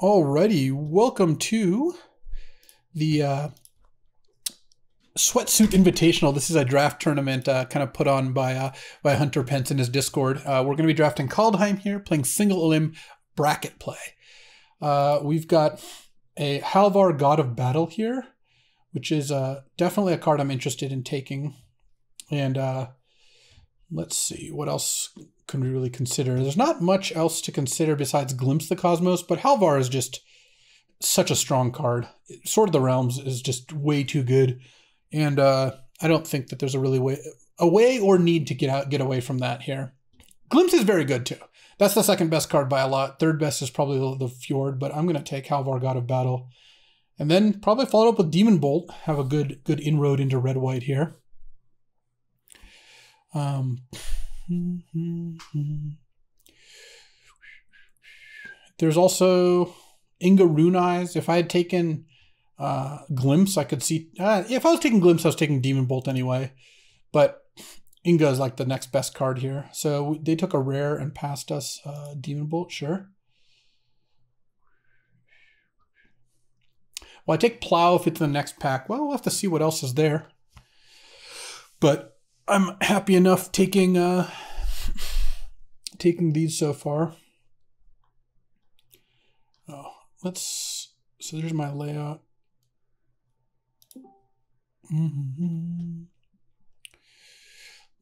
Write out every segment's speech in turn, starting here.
Alrighty, welcome to the uh, Sweatsuit Invitational. This is a draft tournament uh, kind of put on by uh, by Hunter Pence in his Discord. Uh, we're going to be drafting Kaldheim here, playing single elim bracket play. Uh, we've got a Halvar God of Battle here, which is uh, definitely a card I'm interested in taking. And uh, let's see, what else can we really consider? There's not much else to consider besides Glimpse the Cosmos, but Halvar is just such a strong card. Sword of the Realms is just way too good, and uh, I don't think that there's a really way a way or need to get out get away from that here. Glimpse is very good too. That's the second best card by a lot. Third best is probably the, Fjord, but I'm going to take Halvar God of Battle, and then probably follow up with Demon Bolt. Have a good good inroad into red white here. Um, there's also Inga Rune Eyes. If I had taken uh, Glimpse, I could see. Uh, if I was taking Glimpse, I was taking Demon Bolt anyway. But Inga is like the next best card here. So they took a rare and passed us uh, Demon Bolt, sure. Well, I take Plow if it's the next pack. Well, we'll have to see what else is there. But I'm happy enough taking uh, taking these so far. Oh, let's. So there's my layout. Mm-hmm.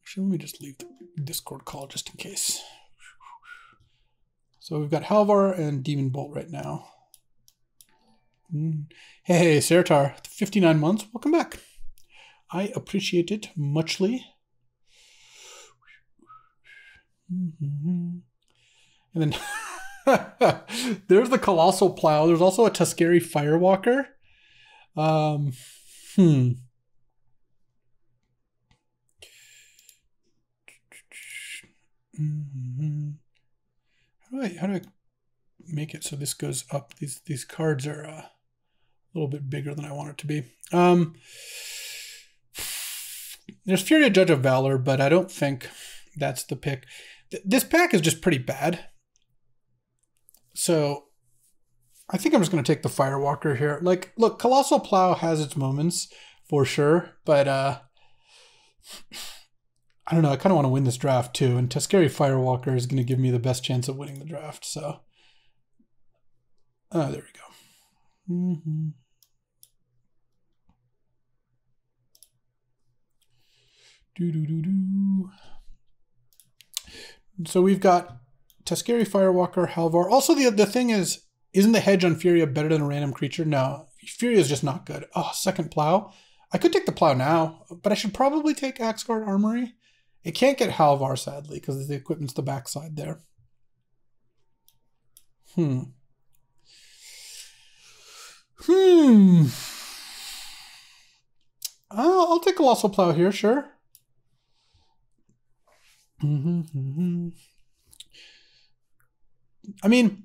Actually, let me just leave the Discord call just in case. So we've got Halvar and Demon Bolt right now. Mm. Hey, Sertar, 59 months. Welcome back. I appreciate it muchly. Mm-hmm. And then there's the Colossal Plow. There's also a Tuskeri Firewalker. Um, hmm. Mm-hmm. How do I how do I make it so this goes up? These these cards are uh, a little bit bigger than I want it to be. Um, there's Fury Judge of Valor, but I don't think that's the pick. Th- this pack is just pretty bad. So I think I'm just going to take the Firewalker here. Like, look, Colossal Plow has its moments for sure, but uh I don't know. I kind of want to win this draft too, and Tuskeri Firewalker is going to give me the best chance of winning the draft. So, oh, there we go. Mm-hmm. Do do do do. So we've got Tuskeri Firewalker, Halvar. Also, the the thing is, isn't the hedge on Firja better than a random creature? No, Firja is just not good. Oh, second plow. I could take the plow now, but I should probably take Axgard Armory. It can't get Halvar, sadly, because the equipment's the backside there. Hmm. Hmm. I'll, I'll take Colossal Plow here, sure. Mm-hmm, mm-hmm. I mean,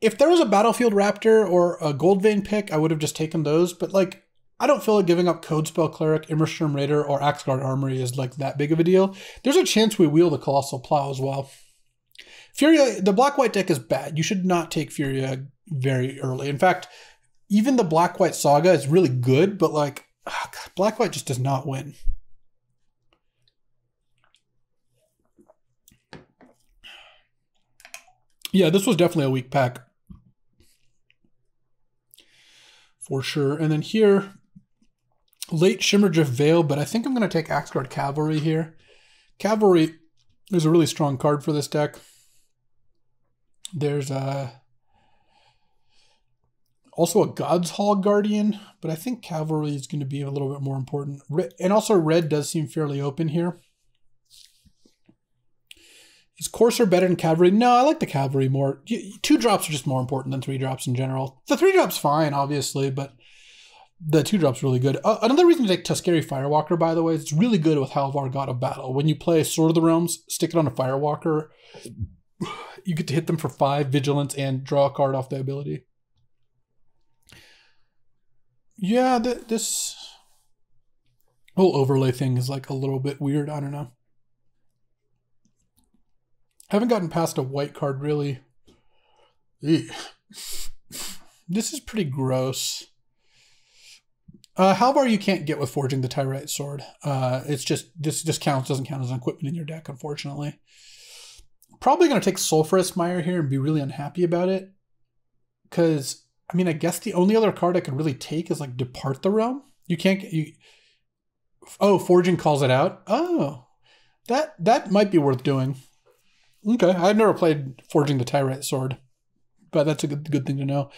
if there was a Battlefield Raptor or a Goldvein pick, I would have just taken those. But like, I don't feel like giving up Codespell Cleric, Immersturm Raider, or Axgard Armory is like that big of a deal. There's a chance we wheel the Colossal Plow as well. Firja, the black white deck is bad. You should not take Firja very early. In fact, even the black white saga is really good, but like, oh black white just does not win. Yeah, this was definitely a weak pack. For sure. And then here, late Shimmerdrift Vale, but I think I'm going to take Axgard Cavalry here. Cavalry is a really strong card for this deck. There's a, uh, also a God's Hall Guardian, but I think Cavalry is going to be a little bit more important. And also red does seem fairly open here. Is Courser better than Cavalry? No, I like the Cavalry more. Two drops are just more important than three drops in general. The three drops fine, obviously, but the two drops really good. Uh, another reason to take Tuskeri Firewalker, by the way, is it's really good with Halvar God of Battle. When you play Sword of the Realms, stick it on a Firewalker. You get to hit them for five vigilance and draw a card off the ability. Yeah, th- this whole overlay thing is like a little bit weird. I don't know. Haven't gotten past a white card really. This is pretty gross. Uh, Halvar you can't get with forging the Tyrite sword. Uh, it's just this just counts doesn't count as an equipment in your deck, unfortunately. Probably gonna take Sulphurous Mire here and be really unhappy about it, because I mean I guess the only other card I could really take is like Depart the Realm. You can't get you. Oh, forging calls it out. Oh, that that might be worth doing. Okay, I've never played forging the Tyrite sword, but that's a good good thing to know.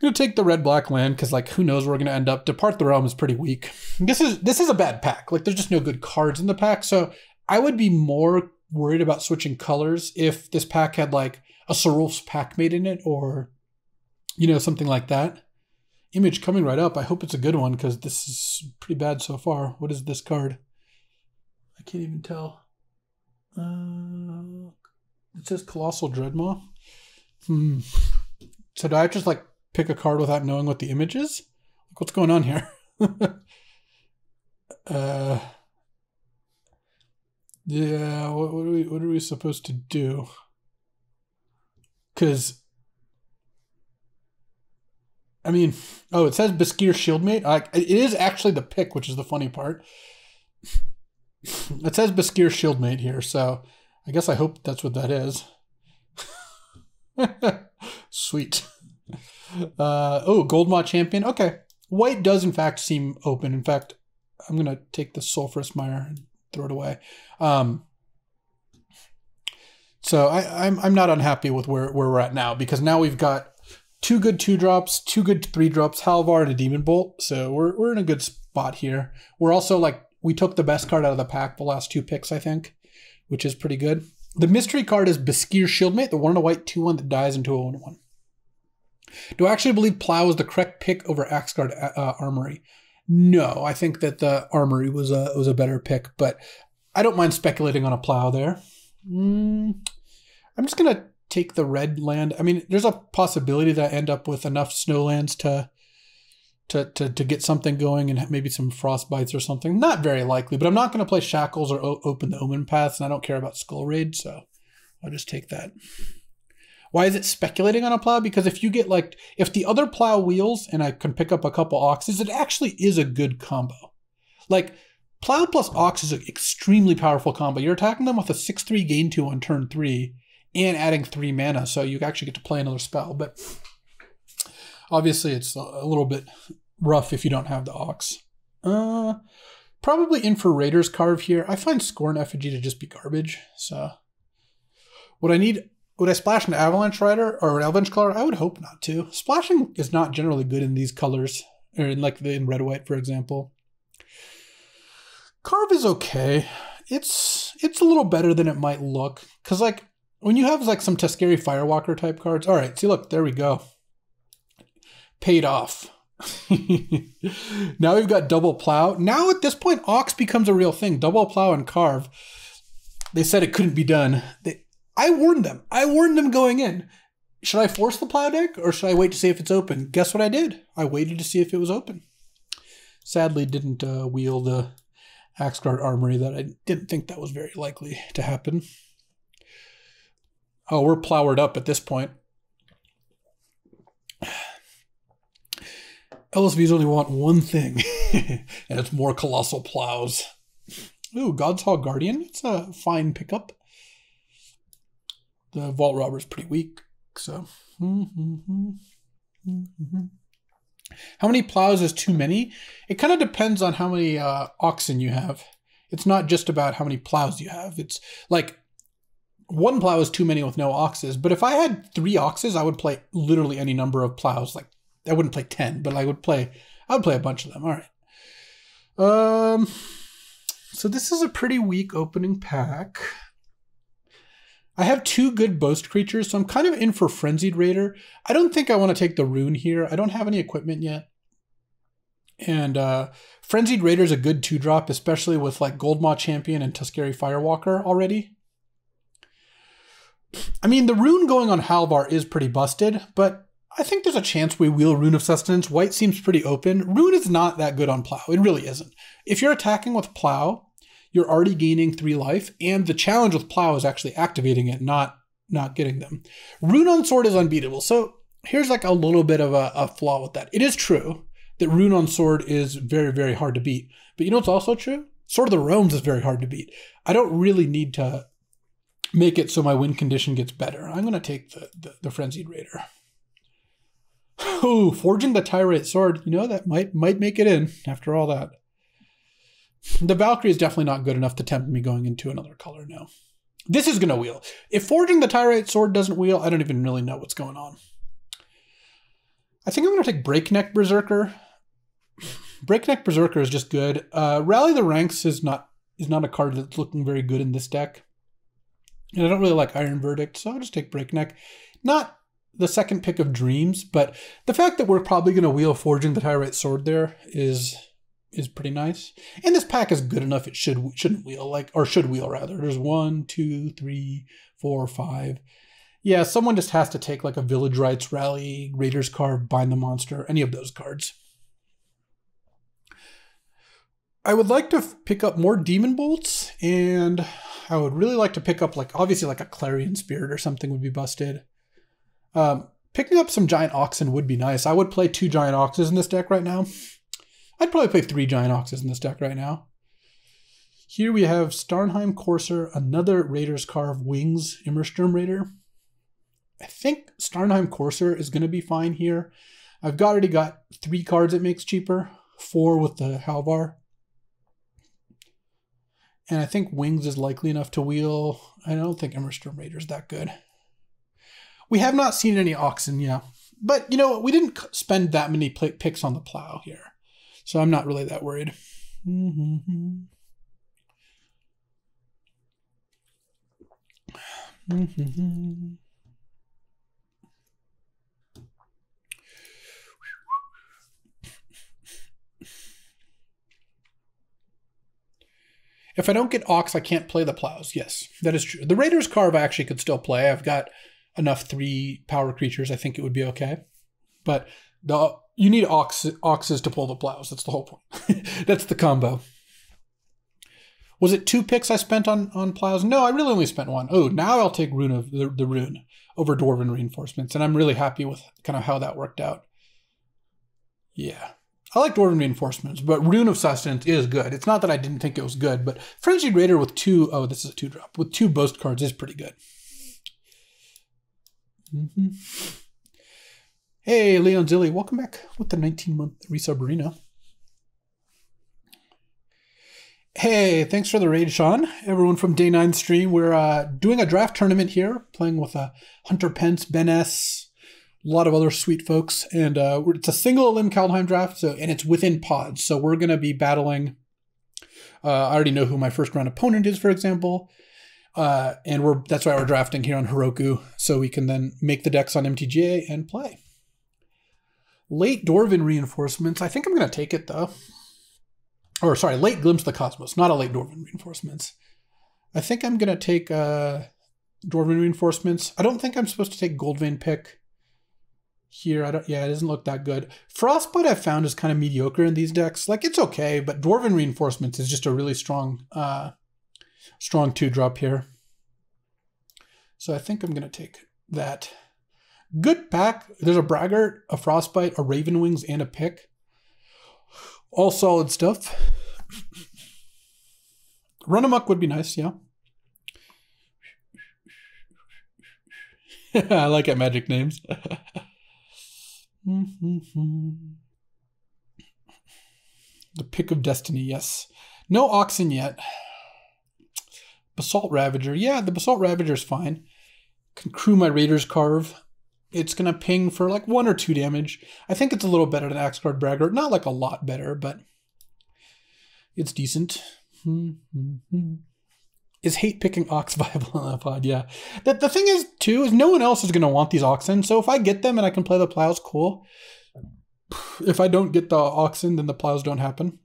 I'm gonna take the red black land because like who knows where we're gonna end up. Depart the realm is pretty weak. This is this is a bad pack. Like there's just no good cards in the pack. So I would be more worried about switching colors if this pack had like a Sarulf's Packmate in it or you know something like that. Image coming right up. I hope it's a good one because this is pretty bad so far. What is this card? I can't even tell. Uh, it says Colossal Dreadmaw. Hmm. So do I just like pick a card without knowing what the image is? Like, what's going on here? uh, yeah, what, what, are we what are we supposed to do? Because I mean, oh, it says Beskir Shieldmate. I, it is actually the pick, which is the funny part. It says Beskir Shieldmate here, so I guess I hope that's what that is. Sweet. Uh, oh, Goldmaw Champion. Okay. White does, in fact, seem open. In fact, I'm going to take the Sulphurous Mire and throw it away. Um, so I, I'm, I'm not unhappy with where, where we're at now because now we've got two good two drops, two good three drops, Halvar and a Demon Bolt. So we're, we're in a good spot here. We're also like, we took the best card out of the pack the last two picks, I think, which is pretty good. The mystery card is Beskir Shieldmate, the one in a white 2 1 that dies into a 1 1. Do I actually believe Plow is the correct pick over Axgard uh, Armory? No, I think that the Armory was a was a better pick, but I don't mind speculating on a Plow there. Mm, I'm just gonna take the red land. I mean, there's a possibility that I end up with enough snowlands to to, to, to get something going and maybe some frostbites or something. Not very likely, but I'm not going to play shackles or open the omen paths, and I don't care about skull raid, so I'll just take that. Why is it speculating on a plow? Because if you get like, if the other plow wheels and I can pick up a couple oxes, it actually is a good combo. Like, plow plus ox is an extremely powerful combo. You're attacking them with a 6 3 gain 2 on turn 3 and adding 3 mana, so you actually get to play another spell. But obviously, it's a little bit rough if you don't have the ox. Uh, probably in for Raider's Karve here. I find Scorn Effigy to just be garbage, so. What I need would I splash an Avalanche Rider or an Avalanche Caller? I would hope not to. Splashing is not generally good in these colors, or in like the in red white, for example. Karve is okay. It's it's a little better than it might look. Cause like when you have like some Tuskeri Firewalker type cards. All right, see, look, there we go. Paid off. now we've got double plow. Now at this point, Ox becomes a real thing. Double plow and karve. They said it couldn't be done. They, I warned them. I warned them going in. Should I force the plow deck or should I wait to see if it's open? Guess what I did? I waited to see if it was open. Sadly, didn't uh, wield the Axgard Armory that I didn't think that was very likely to happen. Oh, we're plowered up at this point. LSVs only want one thing, and it's more colossal plows. Ooh, God's Hall Guardian. It's a fine pickup the vault robber is pretty weak. So, mm-hmm. Mm-hmm. how many plows is too many? It kind of depends on how many uh, oxen you have. It's not just about how many plows you have. It's like one plow is too many with no oxes. But if I had three oxes, I would play literally any number of plows. Like I wouldn't play ten, but I would play. I would play a bunch of them. All right. Um. So this is a pretty weak opening pack. I have two good boast creatures, so I'm kind of in for Frenzied Raider. I don't think I want to take the rune here. I don't have any equipment yet. And uh, Frenzied Raider is a good two drop, especially with like Goldmaw Champion and Tuskeri Firewalker already. I mean, the rune going on Halvar is pretty busted, but I think there's a chance we wheel Rune of Sustenance. White seems pretty open. Rune is not that good on Plow. It really isn't. If you're attacking with Plow, you're already gaining three life, and the challenge with Plow is actually activating it, not not getting them. Rune on Sword is unbeatable, so here's like a little bit of a, a flaw with that. It is true that Rune on Sword is very, very hard to beat. But you know what's also true? Sword of the Realms is very hard to beat. I don't really need to make it so my win condition gets better. I'm going to take the, the, the Frenzied Raider. Oh, forging the Tyrite sword, you know, that might might make it in after all that. The Valkyrie is definitely not good enough to tempt me going into another color now. This is going to wheel. If forging the Tyrite sword doesn't wheel, I don't even really know what's going on. I think I'm to take Breakneck Berserker. Breakneck Berserker is just good. Uh, Rally the Ranks is not is not a card that's looking very good in this deck. And I don't really like Iron Verdict, so I'll just take Breakneck. Not the second pick of Dreams, but the fact that we're probably going to wheel Forging the Tyrite Sword there is is pretty nice. And this pack is good enough; it should shouldn't wheel like or should wheel rather. There's one, two, three, four, five. Yeah, someone just has to take like a Village Rites Rally, Raiders Karve, Bind the Monster, any of those cards. I would like to pick up more Demon Bolts, and I would really like to pick up like obviously like a Clarion Spirit or something would be busted. Um, picking up some Giant Oxen would be nice. I would play two Giant Oxes in this deck right now. I'd probably play three Giant Oxes in this deck right now. Here we have Starnheim Courser, another Raiders Karve Wings Immersturm Raider. I think Starnheim Courser is going to be fine here. I've already got three cards it makes cheaper, four with the Halvar. And I think Wings is likely enough to wheel. I don't think Immersturm Raider is that good. We have not seen any Oxen, yeah. But, you know, we didn't spend that many picks on the plow here. So I'm not really that worried. If I don't get Ox, I can't play the plows. Yes, that is true. The Raiders Karve I actually could still play. I've got enough three power creatures. I think it would be okay. But the you need ox, oxes to pull the plows. That's the whole point. That's the combo. Was it two picks I spent on on plows? No, I really only spent one. Oh, now I'll take rune of the, the rune over dwarven reinforcements, and I'm really happy with kind of how that worked out. Yeah. I like Dwarven Reinforcements, but Rune of Sustenance is good. It's not that I didn't think it was good, but Frenzied Raider with two, oh, this is a two drop, with two Boast cards is pretty good. Mm-hmm. Hey, Leon Zilly, welcome back with the 19 month resub arena. Hey, thanks for the raid, Sean. Everyone from Day 9 stream. We're uh, doing a draft tournament here, playing with uh, Hunter Pence, Ben S., a lot of other sweet folks, and uh, it's a single Elim Kaldheim draft, so and it's within pods. So we're gonna be battling. Uh, I already know who my first round opponent is, for example, uh, and we're that's why we're drafting here on Heroku, so we can then make the decks on MTGA and play. Late Dwarven reinforcements. I think I'm gonna take it though. Or sorry, late Glimpse of the Cosmos, not a late Dwarven reinforcements. I think I'm gonna take uh, Dwarven reinforcements. I don't think I'm supposed to take Goldvein pick here. I don't. Yeah, it doesn't look that good. Frostbite I found is kind of mediocre in these decks. Like it's okay, but Dwarven Reinforcements is just a really strong, uh, strong two drop here. So I think I'm gonna take that. Good pack. There's a Braggart, a Frostbite, a Raven Wings, and a Pick. All solid stuff. Run amok would be nice, yeah. I like it, magic names. the pick of destiny, yes. No oxen yet. Basalt Ravager. Yeah, the Basalt Ravager is fine. Can crew my Raiders Karve. It's going to ping for like one or two damage. I think it's a little better than Axgard Braggart. Not like a lot better, but it's decent. Is hate picking ox viable oh, on that pod? Yeah. The, the thing is, too, is no one else is going to want these oxen. So if I get them and I can play the plows, cool. If I don't get the oxen, then the plows don't happen.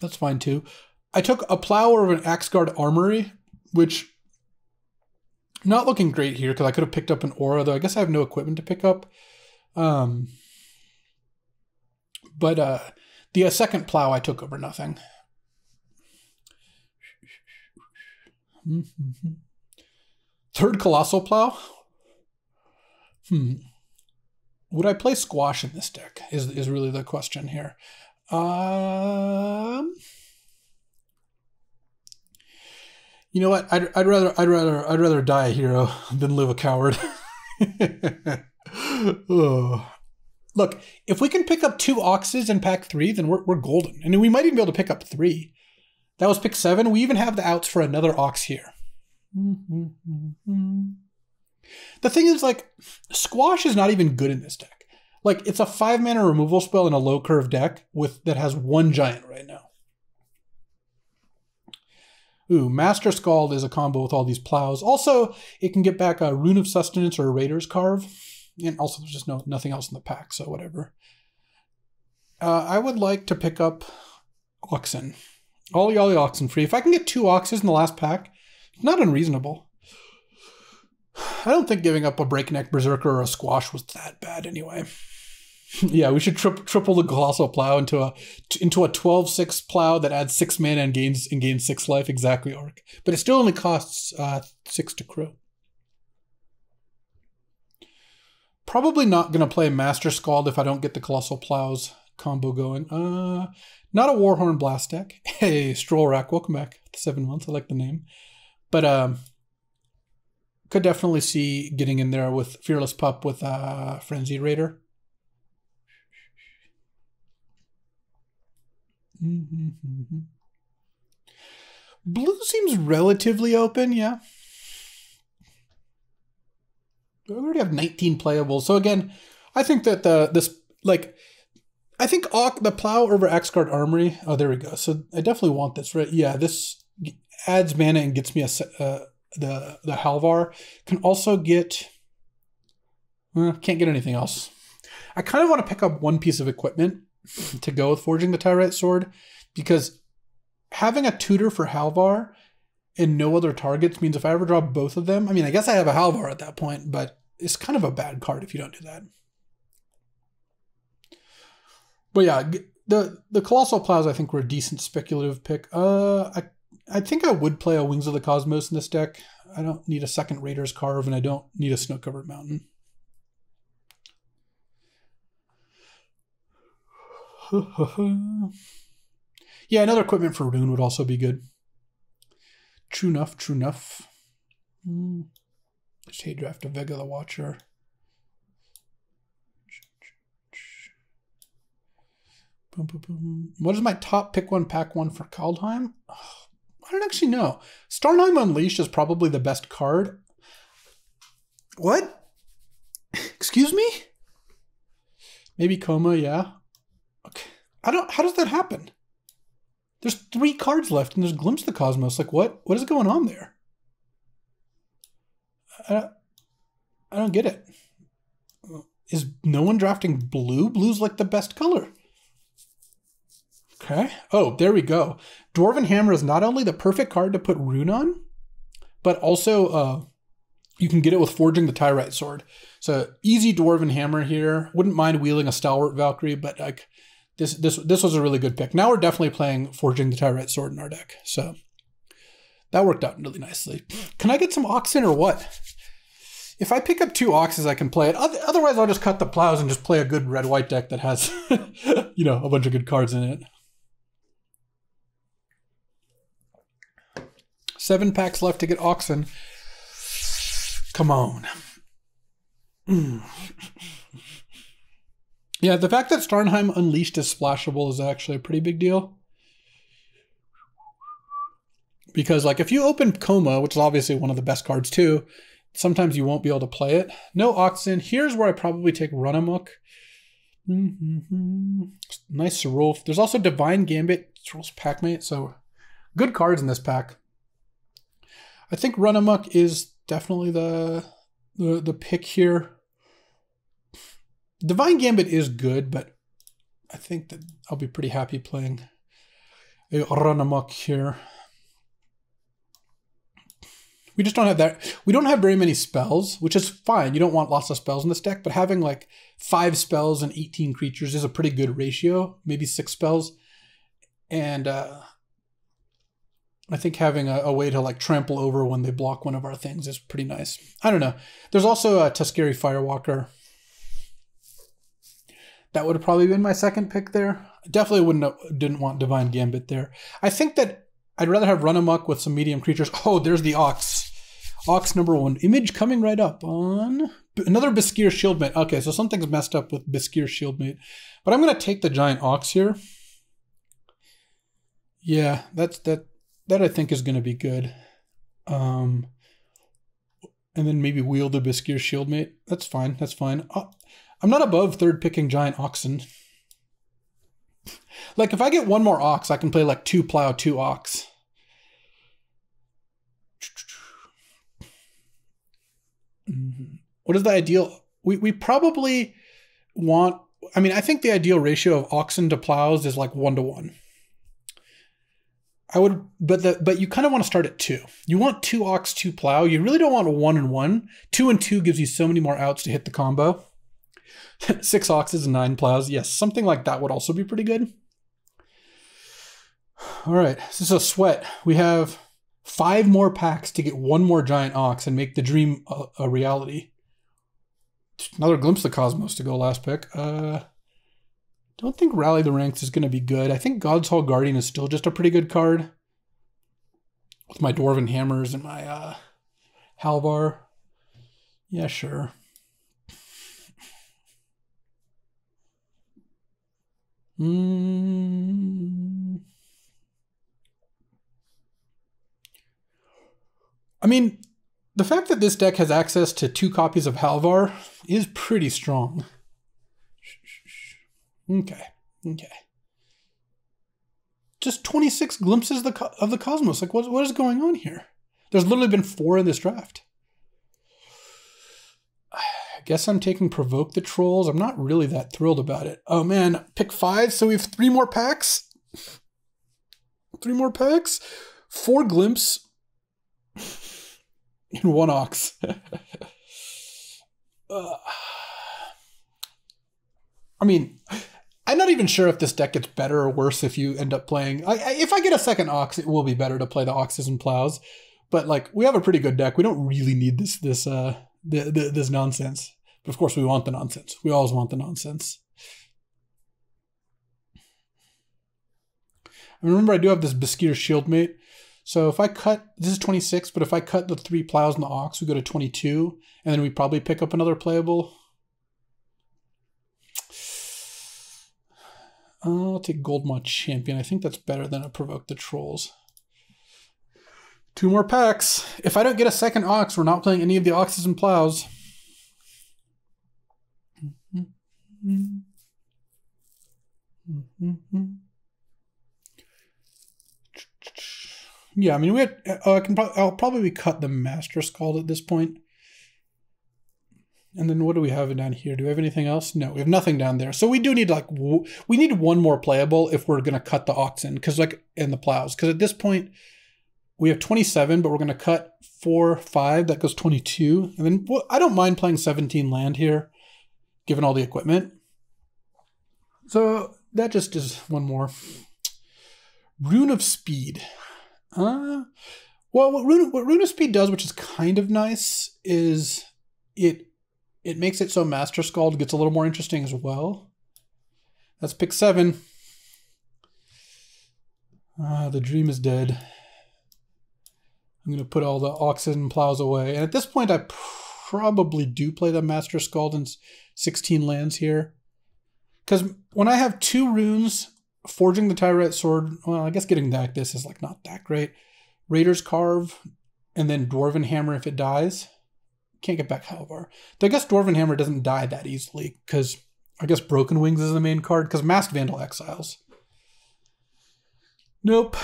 That's fine, too. I took a plow of an Axgard Armory, which not looking great here because I could have picked up an aura, though I guess I have no equipment to pick up. Um, but uh, the uh, second plow I took over nothing. Third colossal plow. Hmm. would I play squash in this deck? Is is really the question here. Um, you know what? I'd, I'd rather I'd rather I'd rather die a hero than live a coward. oh. Look, if we can pick up two oxes in pack three, then we're, we're golden. And we might even be able to pick up three. That was pick seven. We even have the outs for another ox here. The thing is, like, squash is not even good in this deck. Like, it's a five mana removal spell in a low curve deck with that has one giant right now. Ooh, Master Skald is a combo with all these plows. Also, it can get back a Rune of Sustenance or a Raider's Karve. And also, there's just no nothing else in the pack, so whatever. Uh, I would like to pick up Oxen. Ollie Ollie Oxen free. If I can get two Oxes in the last pack, not unreasonable. I don't think giving up a Breakneck Berserker or a Squash was that bad anyway. yeah, we should tri triple the Colossal Plow into a into a 12-6 plow that adds 6 mana and gains and gains 6 life. Exactly, Orc. But it still only costs uh, 6 to crew. Probably not to play Master Skald if I don't get the Colossal Plows combo going. Uh, not a Warhorn Blast deck. Hey, Stroll Rack, welcome back. Seven months, I like the name. But um, could definitely see getting in there with Fearless Pup with uh, Frenzied Raider. Mm-hmm. Blue seems relatively open, yeah. We already have 19 playables. So again, I think that the this like I think the plow over Axgard Armory. Oh, there we go. So I definitely want this, right? Yeah, this adds mana and gets me a uh, the the Halvar. Can also get. Well, can't get anything else. I kind of want to pick up one piece of equipment to go with forging the Tyrite sword because having a tutor for Halvar and no other targets means if I ever drop both of them, I mean, I guess I have a Halvar at that point, but it's kind of a bad card if you don't do that. But yeah, the the colossal plows I think were a decent speculative pick. Uh, I I think I would play a Wings of the Cosmos in this deck. I don't need a second Raiders Karve, and I don't need a snow covered mountain. yeah, another equipment for Rune would also be good. True enough, true enough. Mm. Shade draft of Vega the Watcher. Boom, boom, boom. What is my top pick one, pack one for Kaldheim? Oh, I don't actually know. Starnheim Unleashed is probably the best card. What? Excuse me? Maybe Koma, yeah. I don't how does that happen? There's three cards left and there's Glimpse the Cosmos. Like what what is going on there? I, don't, I don't get it. Is no one drafting blue? Blue's like the best color. Okay. Oh, there we go. Dwarven Hammer is not only the perfect card to put rune on, but also uh, you can get it with Forging the Tyrite Sword. So easy Dwarven Hammer here. Wouldn't mind wheeling a Stalwart Valkyrie, but like this this this was a really good pick. Now we're definitely playing Forging the Tyrite Sword in our deck. So that worked out really nicely. Can I get some Oxen or what? If I pick up two Oxes, I can play it. Otherwise, I'll just cut the plows and just play a good red-white deck that has, you know, a bunch of good cards in it. Seven packs left to get Oxen. Come on. Mm. Yeah, the fact that Starnheim Unleashed is splashable is actually a pretty big deal. Because, like, if you open Koma, which is obviously one of the best cards too, sometimes you won't be able to play it. No Oxen. Here's where I probably take Runamok. Mm-hmm. Nice Sarulf. There's also Divine Gambit, Sarulf's Packmate, so good cards in this pack. I think Run Amok is definitely the, the the pick here. Divine Gambit is good, but I think that I'll be pretty happy playing a Run Amok here. We just don't have that. We don't have very many spells, which is fine. You don't want lots of spells in this deck, but having like five spells and 18 creatures is a pretty good ratio, maybe six spells. And uh, I think having a, a, way to like trample over when they block one of our things is pretty nice. I don't know. There's also a Tuskeri Firewalker. That would have probably been my second pick there. I definitely wouldn't have, didn't want Divine Gambit there. I think that I'd rather have Run Amok with some medium creatures. Oh, there's the Ox. Ox number one. Image coming right up on another Beskir Shieldmate. Okay, so something's messed up with Beskir Shieldmate. But I'm going to take the Giant Ox here. Yeah, that's that that I think is going to be good. Um, and then maybe wield the Beskir Shieldmate. That's fine. That's fine. Uh, I'm not above third picking Giant Oxen. Like if I get one more Ox, I can play like two Plow, two Ox. Mm-hmm. What is the ideal? We, we probably want, I mean, I think the ideal ratio of oxen to plows is like one to one. I would, but the but you kind of want to start at two. You want two ox, two plow. You really don't want one and one. Two and two gives you so many more outs to hit the combo. Six oxes and nine plows. Yes, something like that would also be pretty good. All right, this is a sweat. We have five more packs to get one more giant ox and make the dream a, a reality. Another glimpse of the cosmos to go last pick. Uh, don't think Rally the Ranks is going to be good. I think God's Hall Guardian is still just a pretty good card. With my Dwarven Hammers and my uh, Halvar. Yeah, sure. Mm. I mean, the fact that this deck has access to two copies of Halvar is pretty strong. Okay, okay. Just 26 glimpses of the, of the cosmos. Like, what, what is going on here? There's literally been four in this draft. Guess I'm taking Provoke the Trolls. I'm not really that thrilled about it. Oh man, pick five. So we have three more packs. Three more packs. Four glimpse in one ox. uh, I mean, I'm not even sure if this deck gets better or worse if you end up playing. I, I, if I get a second ox, it will be better to play the oxes and plows. But like, we have a pretty good deck. We don't really need this this uh this nonsense. But of course, we want the nonsense. We always want the nonsense. And remember, I do have this Beskir shield mate. So if I cut, this is 26, but if I cut the three plows and the ox, we go to 22, and then we probably pick up another playable. Uh, I'll take Goldmaw Champion. I think that's better than a Provoke the Trolls. Two more packs. If I don't get a second ox, we're not playing any of the oxes and plows. Mm -hmm. Yeah, I mean, we had. Uh, I can. Pro- I'll probably cut the Master Skald at this point. And then what do we have down here? Do we have anything else? No, we have nothing down there. So we do need like we need one more playable if we're gonna cut the oxen because like in the plows because at this point we have 27, but we're gonna cut four, five. That goes 22, and then well, I don't mind playing 17 land here, given all the equipment. So that just is one more. Rune of Speed. Uh, well, what Rune, what Rune of Speed does, which is kind of nice, is it it makes it so Master Skald gets a little more interesting as well. That's pick seven. Ah, the dream is dead. I'm going to put all the oxen plows away. And at this point, I probably do play the Master Skald in 16 lands here. Because when I have two runes Forging the Tyrite Sword, well, I guess getting that this is like not that great. Raider's Karve, and then Dwarven Hammer if it dies. Can't get back Halvar. I guess Dwarven Hammer doesn't die that easily, because I guess Broken Wings is the main card, because Masked Vandal exiles. Nope.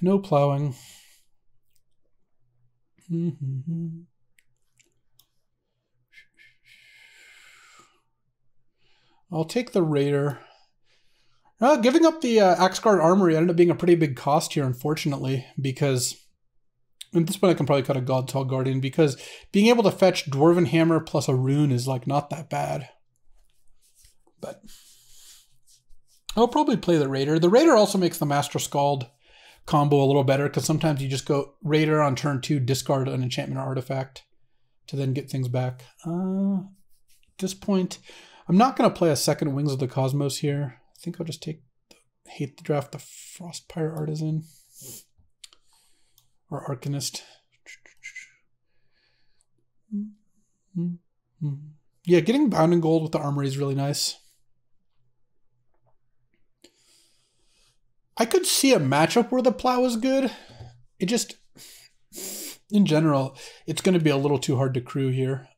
No plowing. Mm-hmm. I'll take the Raider. Uh, giving up the uh, Axgard Armory ended up being a pretty big cost here, unfortunately, because at this point I can probably cut a God's Hall Guardian because being able to fetch Dwarven Hammer plus a rune is like not that bad. But I'll probably play the Raider. The Raider also makes the Master Skald combo a little better because sometimes you just go Raider on turn two, discard an enchantment or artifact to then get things back. Uh, at this point, I'm not going to play a second Wings of the Cosmos here. I think I'll just take, the, hate the draft, the Frostpyre Artisan or Arcanist. Yeah, getting bound in gold with the armory is really nice. I could see a matchup where the plow is good. It just, in general, it's going to be a little too hard to crew here.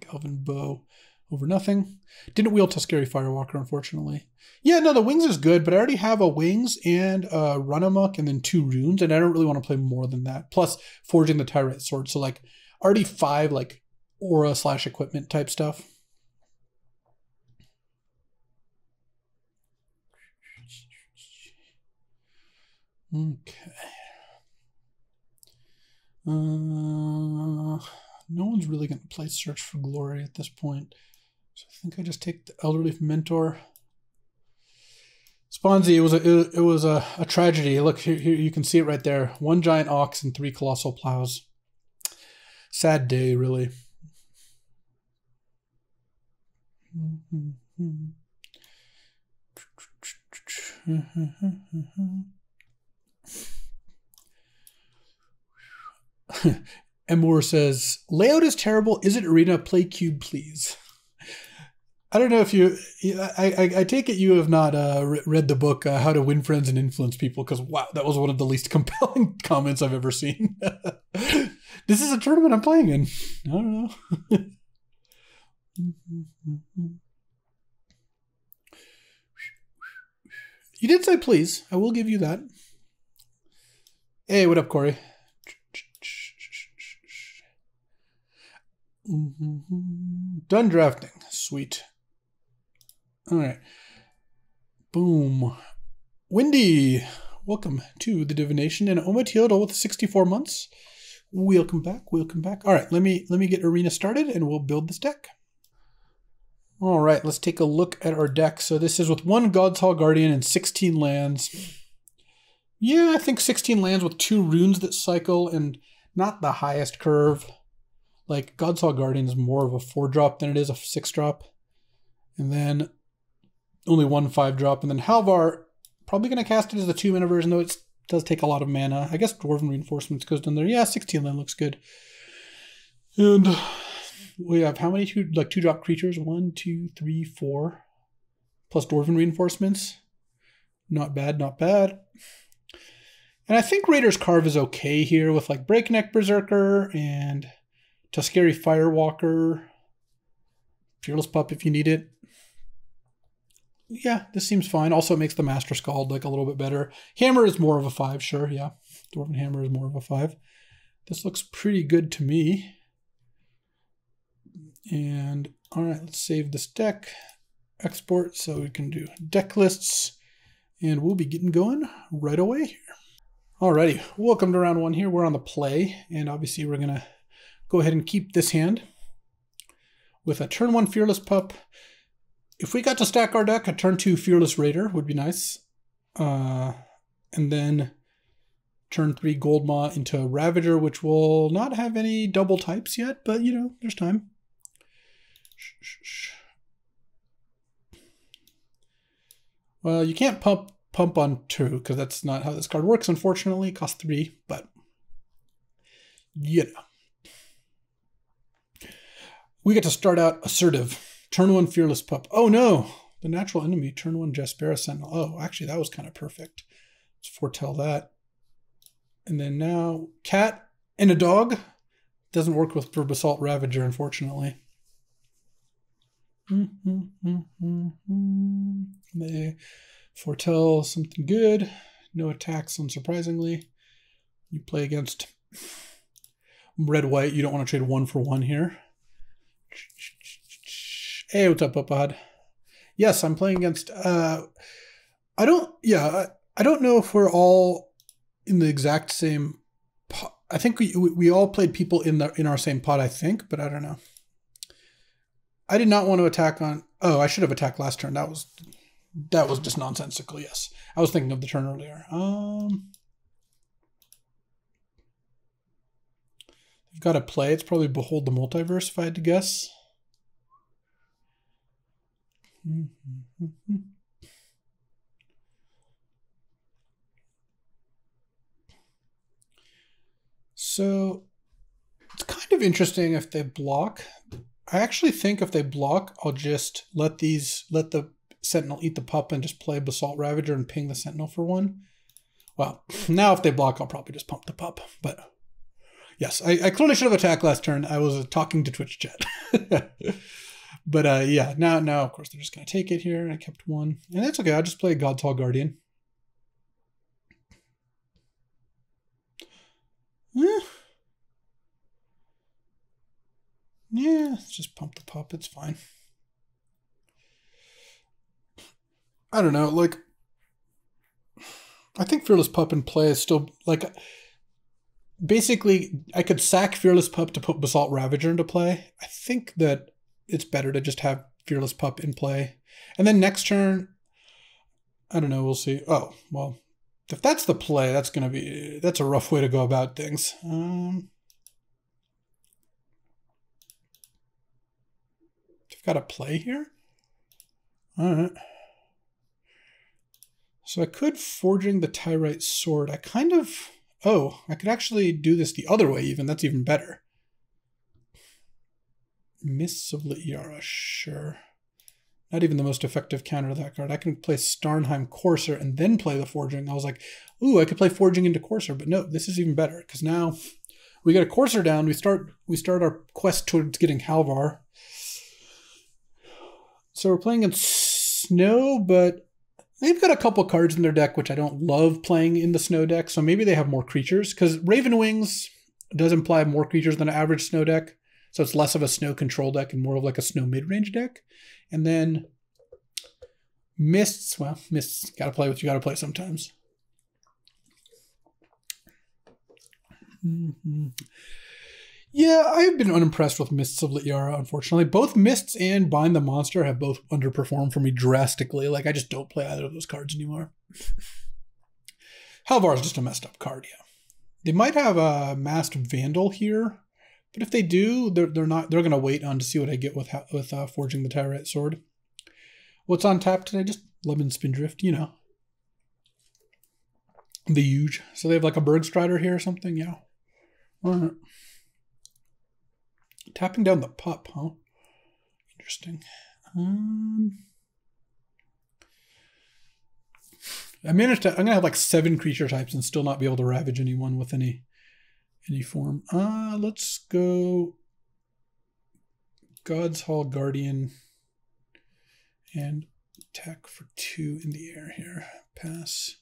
Take Bow over nothing. Didn't wheel Tuskeri Firewalker, unfortunately. Yeah, no, the wings is good, but I already have a wings and a run amok and then two runes, and I don't really want to play more than that. Plus, forging the Tyrite Sword. So, like, already five, like, aura slash equipment type stuff. Okay. Uh, no one's really going to play Search for Glory at this point. So I think I just take the Elderleaf Mentor. Sponzy, it was a it, it was a, a, tragedy. Look here, here, you can see it right there. One giant ox and three colossal plows. Sad day, really. Emor says, layout is terrible. Is it arena? Play cube, please. I don't know if you, I, I, I take it you have not uh, read the book, uh, How to Win Friends and Influence People, because wow, that was one of the least compelling comments I've ever seen. this is a tournament I'm playing in. I don't know. you did say please. I will give you that. Hey, what up, Corey? Mm-hmm. Mm-hmm. Done drafting. Sweet. All right. Boom. Wendy, welcome to the divination and Omatilda with 64 months. Welcome back. Welcome back. All right, let me let me get arena started and we'll build this deck. All right, let's take a look at our deck. So this is with one God's Hall Guardian and 16 lands. Yeah, I think 16 lands with two runes that cycle and not the highest curve. Like God's Hall Guardian is more of a four drop than it is a six drop. And then only one five drop. And then Halvar, probably going to cast it as the two mana version, though it does take a lot of mana. I guess Dwarven Reinforcements goes down there. Yeah, 16 land looks good. And we have how many two like two drop creatures? One, two, three, four. Plus Dwarven Reinforcements. Not bad, not bad. And I think Raider's Karve is okay here with like Breakneck Berserker and Tuskeri Firewalker. Fearless Pup if you need it. Yeah, this seems fine. Also, it makes the Master Skald like a little bit better. Hammer is more of a five, sure, yeah. Dwarven Hammer is more of a five. This looks pretty good to me. And all right, let's save this deck, export so we can do deck lists, and we'll be getting going right away. Alrighty, welcome to round one here. We're on the play, and obviously we're gonna go ahead and keep this hand with a turn one Fearless Pup. If we got to stack our deck, a turn two Fearless Raider would be nice. Uh, and then turn three Gold Maw into a Ravager, which will not have any double types yet, but you know, there's time. Well, you can't pump pump on two because that's not how this card works. Unfortunately, it costs three, but you know. We get to start out assertive. Turn one fearless pup. Oh no, the natural enemy. Turn one Jaspera Sentinel. Oh, actually, that was kind of perfect. Let's foretell that. And then now cat and a dog. Doesn't work with for Basalt Ravager, unfortunately. Mm-hmm. They foretell something good. No attacks, unsurprisingly. You play against red white. You don't want to trade one for one here. Hey, what's up, Upad? Yes, I'm playing against. Uh, I don't. Yeah, I, I don't know if we're all in the exact same. Pot. I think we we all played people in the in our same pot. I think, but I don't know. I did not want to attack on. Oh, I should have attacked last turn. That was that was just nonsensical. Yes, I was thinking of the turn earlier. Um, I've got to play. It's probably Behold the Multiverse, if I had to guess. So it's kind of interesting if they block. I actually think if they block, I'll just let these let the Sentinel eat the pup and just play Basalt Ravager and ping the Sentinel for one. Well, now if they block, I'll probably just pump the pup. But yes, I, I clearly should have attacked last turn. I was talking to Twitch chat. but uh, yeah, now now of course they're just gonna take it here. I kept one, and that's okay. I'll just play God's Hall Guardian. Yeah. Yeah, let's just pump the pup. It's fine. I don't know. Like, I think Fearless Pup in play is still like. Basically, I could sack Fearless Pup to put Basalt Ravager into play. I think that it's better to just have Fearless Pup in play. And then next turn, I don't know, we'll see. Oh, well, if that's the play, that's going to be, that's a rough way to go about things. Um, I've got a play here. All right. So I could Forging the Tyrite Sword. I kind of... Oh, I could actually do this the other way even. That's even better. Mists of Littjara, sure. Not even the most effective counter to that card. I can play Starnheim Courser and then play the Forging. I was like, ooh, I could play Forging into Courser, but no, this is even better because now we get a Courser down. We start we start our quest towards getting Halvar. So we're playing in Snow, but They've got a couple cards in their deck which I don't love playing in the snow deck, so maybe they have more creatures. Because Raven Wings does imply more creatures than an average snow deck, so it's less of a snow control deck and more of like a snow mid-range deck. And then Mists, well, Mists, gotta play what you gotta play sometimes. Mm -hmm. Yeah, I've been unimpressed with Mists of Littjara, unfortunately. Both Mists and Bind the Monster have both underperformed for me drastically. Like, I just don't play either of those cards anymore. Halvar is just a messed up card, yeah. They might have a Masked Vandal here, but if they do, they're, they're not. They're gonna wait on to see what I get with with uh, forging the Tyrite sword. What's on tap today? Just Lemmon Spindrift, you know. The huge. So they have like a Bergstrider here or something, yeah. All right. Tapping down the pup, huh? Interesting. Um, I managed to. I'm gonna have like seven creature types and still not be able to ravage anyone with any any form. Uh, let's go. God's Hall Guardian and attack for two in the air here. Pass.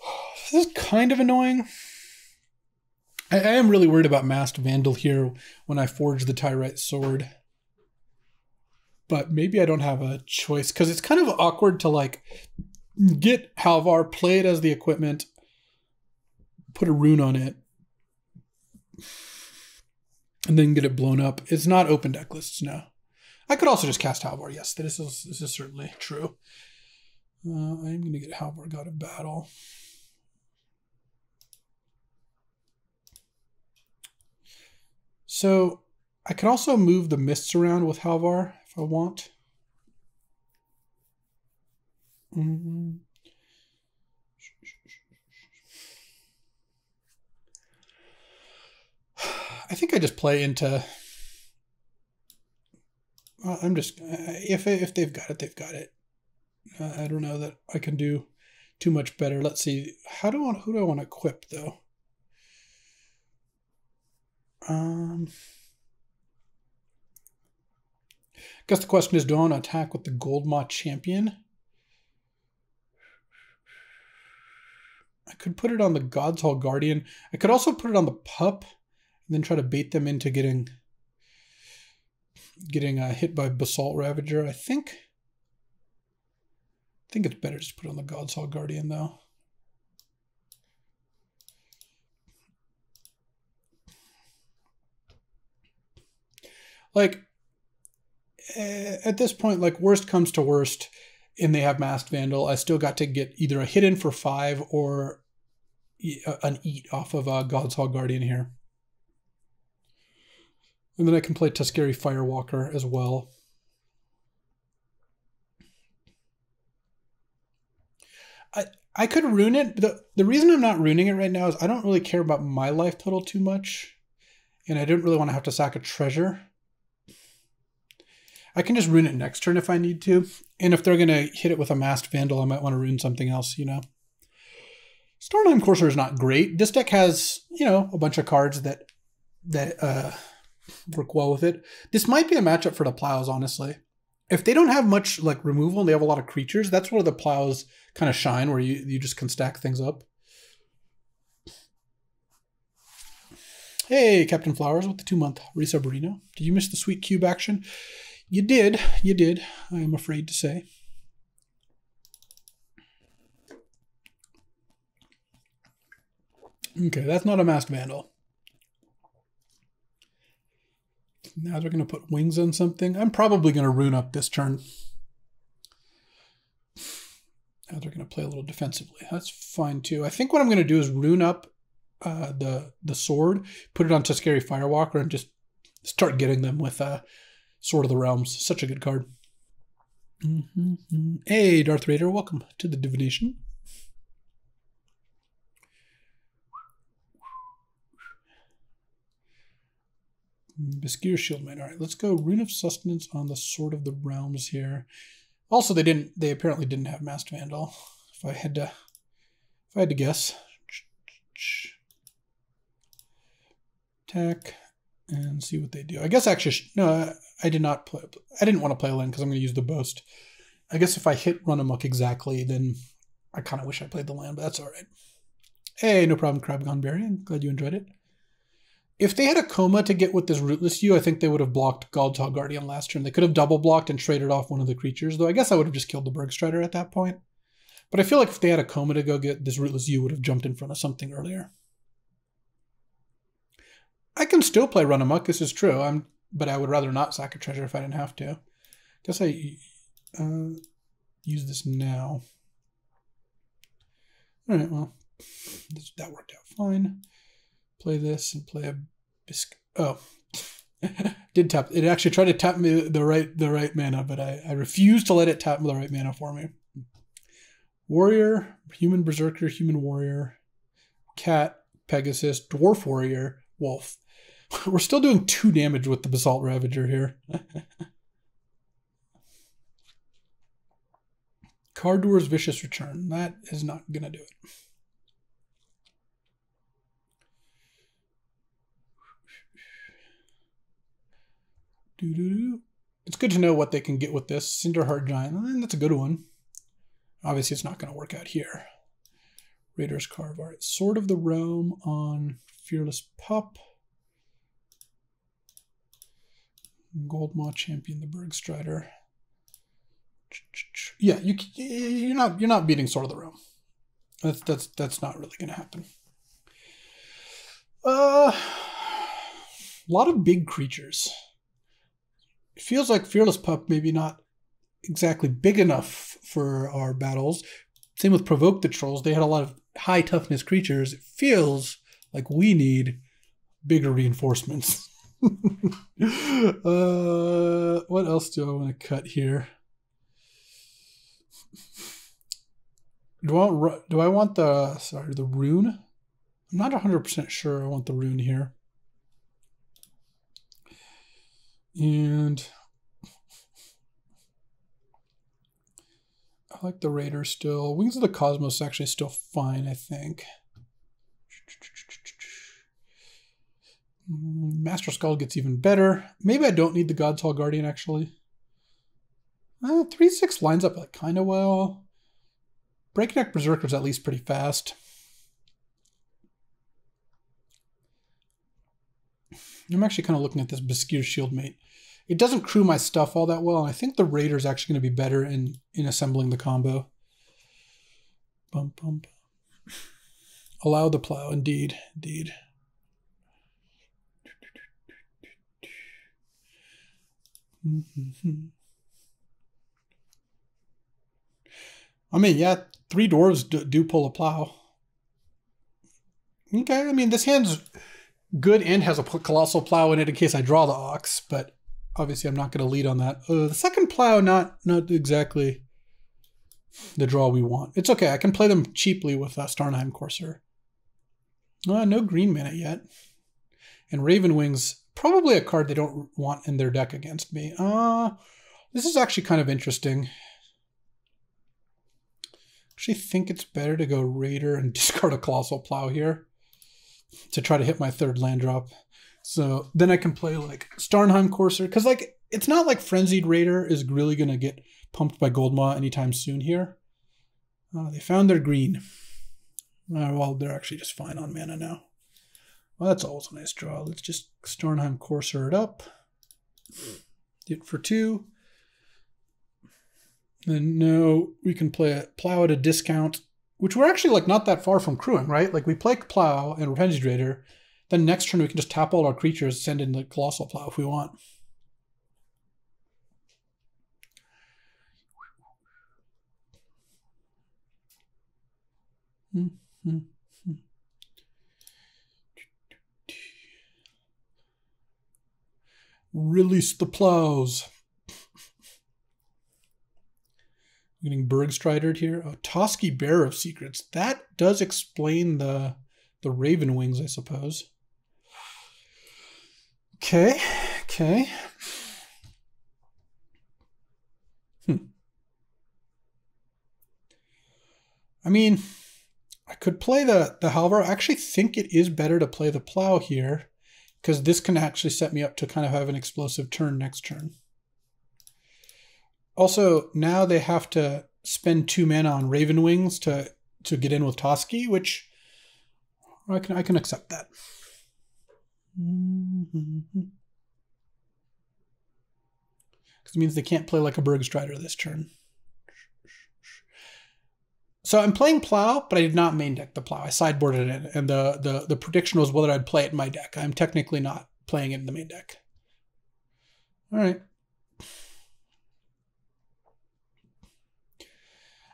This is kind of annoying. I, I am really worried about Masked Vandal here when I forge the Tyrite sword. But maybe I don't have a choice because it's kind of awkward to like get Halvar, play it as the equipment, put a rune on it, and then get it blown up. It's not open deck lists now. I could also just cast Halvar. Yes, this is this is certainly true. Uh, I'm going to get Halvar God of Battle. So I can also move the mists around with Halvar if I want. Mm -hmm. I think I just play into. Uh, I'm just if if they've got it, they've got it. Uh, I don't know that I can do too much better. Let's see. How do I who do I want to equip though? Um, I guess the question is, do I want to attack with the Goldmaw Champion? I could put it on the God's Hall Guardian. I could also put it on the Pup and then try to bait them into getting getting uh, hit by Basalt Ravager. I think I think it's better just put it on the God's Hall Guardian though. Like eh, at this point, like worst comes to worst, and they have Masked Vandal, I still got to get either a hidden for five or an eat off of uh, God's Hall Guardian here. And then I can play Tuskeri Firewalker as well. I I could rune it. The the reason I'm not ruining it right now is I don't really care about my life total too much. And I didn't really want to have to sack a treasure. I can just rune it next turn if I need to. And if they're going to hit it with a Masked Vandal, I might want to rune something else, you know. Starnheim Courser is not great. This deck has, you know, a bunch of cards that that uh, work well with it. This might be a matchup for the plows, honestly. If they don't have much like removal and they have a lot of creatures, that's where the plows kind of shine, where you, you just can stack things up. Hey, Captain Flowers with the two month Resabrino. Did you miss the sweet cube action? You did. You did, I am afraid to say. Okay, that's not a masked vandal. Now they're going to put wings on something. I'm probably going to rune up this turn. Now they're going to play a little defensively. That's fine too. I think what I'm going to do is rune up uh, the the sword, put it on Tuskeri Firewalker, and just start getting them with uh, Sword of the Realms. Such a good card. Mm -hmm. Hey, Darth Raider, welcome to the divination. Beskir Shieldmate. All right, let's go Rune of Sustenance on the Sword of the Realms here. Also, they didn't. They apparently didn't have Masked Vandal. If I had to, if I had to guess, attack and see what they do. I guess actually, no, I did not play. I didn't want to play land because I'm going to use the boast. I guess if I hit run amok exactly, then I kind of wish I played the land, but that's all right. Hey, no problem, Crab Gone Berry. I'm glad you enjoyed it. If they had a Koma to get with this Rootless Yew, I think they would have blocked God's Hall Guardian last turn. They could have double blocked and traded off one of the creatures, though I guess I would have just killed the Bergstrider at that point. But I feel like if they had a Koma to go get this Rootless Yew would have jumped in front of something earlier. I can still play Run Amok, this is true. I'm but I would rather not sack a treasure if I didn't have to. Guess I uh, use this now. All right, well, this, that worked out fine play this and play a bisc. Oh, did tap. It actually tried to tap me the right the right mana, but I, I refused to let it tap the right mana for me. Warrior, human berserker, human warrior, cat, Pegasus, dwarf warrior, wolf. We're still doing two damage with the basalt ravager here. Kardur's vicious return. That is not gonna do it. It's good to know what they can get with this. Cinderheart Giant, and that's a good one. Obviously, it's not going to work out here. Raiders Karve Art. Sword of the Realm on Fearless Pup. Goldmaw Champion the Bergstrider. Yeah, you you're not you're not beating Sword of the Realm. That's that's that's not really going to happen. Uh, a lot of big creatures it feels like Fearless Pup maybe not exactly big enough for our battles. Same with Provoke the Trolls. They had a lot of high toughness creatures. It feels like we need bigger reinforcements. uh, what else do I want to cut here? Do I want, do I want the sorry the rune? I'm not 100% sure I want the rune here. And I like the Raider still. Wings of the Cosmos actually still fine, I think. Master Skald gets even better. Maybe I don't need the God's Hall Guardian, actually. Uh, 3-6 lines up like kind of well. Breakneck Berserker's at least pretty fast. I'm actually kind of looking at this Beskir Shield Mate. It doesn't crew my stuff all that well, and I think the Raider is actually going to be better in, in assembling the combo. Bum, bum, bum. Allow the plow, indeed, indeed. I mean, yeah, three dwarves do, do pull a plow. Okay, I mean, this hand's good and has a colossal plow in it in case I draw the ox, but obviously I'm not going to lead on that. Uh, the second plow, not not exactly the draw we want. It's okay. I can play them cheaply with uh, Starnheim Courser. Uh, no green mana yet. And Raven Wings, probably a card they don't want in their deck against me. Uh, this is actually kind of interesting. Actually think it's better to go Raider and discard a Colossal Plow here to try to hit my third land drop. So then I can play like Starnheim Courser, because like it's not like Frenzied Raider is really to get pumped by Goldmaw anytime soon here. Uh, they found their green. Uh, well, they're actually just fine on mana now. Well, that's always a nice draw. Let's just Starnheim Courser it up. Get for two. And now we can play a Plow at a discount, which we're actually like not that far from crewing, right? Like we play Plow and Raider. Then next turn we can just tap all our creatures, send in the Colossal Plow if we want. Hmm, hmm. Release the plows. getting Bergstridered here. Oh, Toski Bearer of Secrets. That does explain the the Raven Wings, I suppose. Okay, okay. Hmm. I mean, I could play the, the Halvar. I actually think it is better to play the Plow here because this can actually set me up to kind of have an explosive turn next turn. Also, now they have to spend two mana on Raven Wings to to get in with Toski, which I can I can accept that. Because it means they can't play like a Bergstrider this turn. So I'm playing Plow, but I did not main deck the Plow. I sideboarded it, and the, the, the prediction was whether I'd play it in my deck. I'm technically not playing it in the main deck. All right.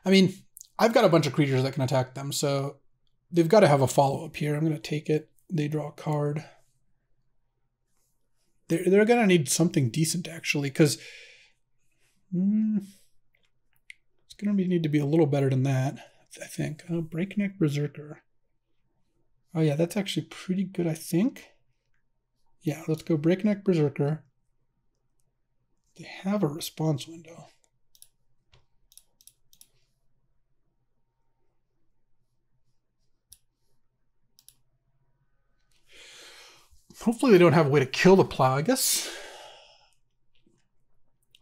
I mean, I've got a bunch of creatures that can attack them, so they've got to have a follow-up here. I'm going to take it. They draw a card. They're, they're going to need something decent, actually, because... Mm, going to need to be a little better than that, I think. Oh, Breakneck Berserker. Oh, yeah, that's actually pretty good, I think. Yeah, let's go Breakneck Berserker. They have a response window. Hopefully they don't have a way to kill the plow, I guess.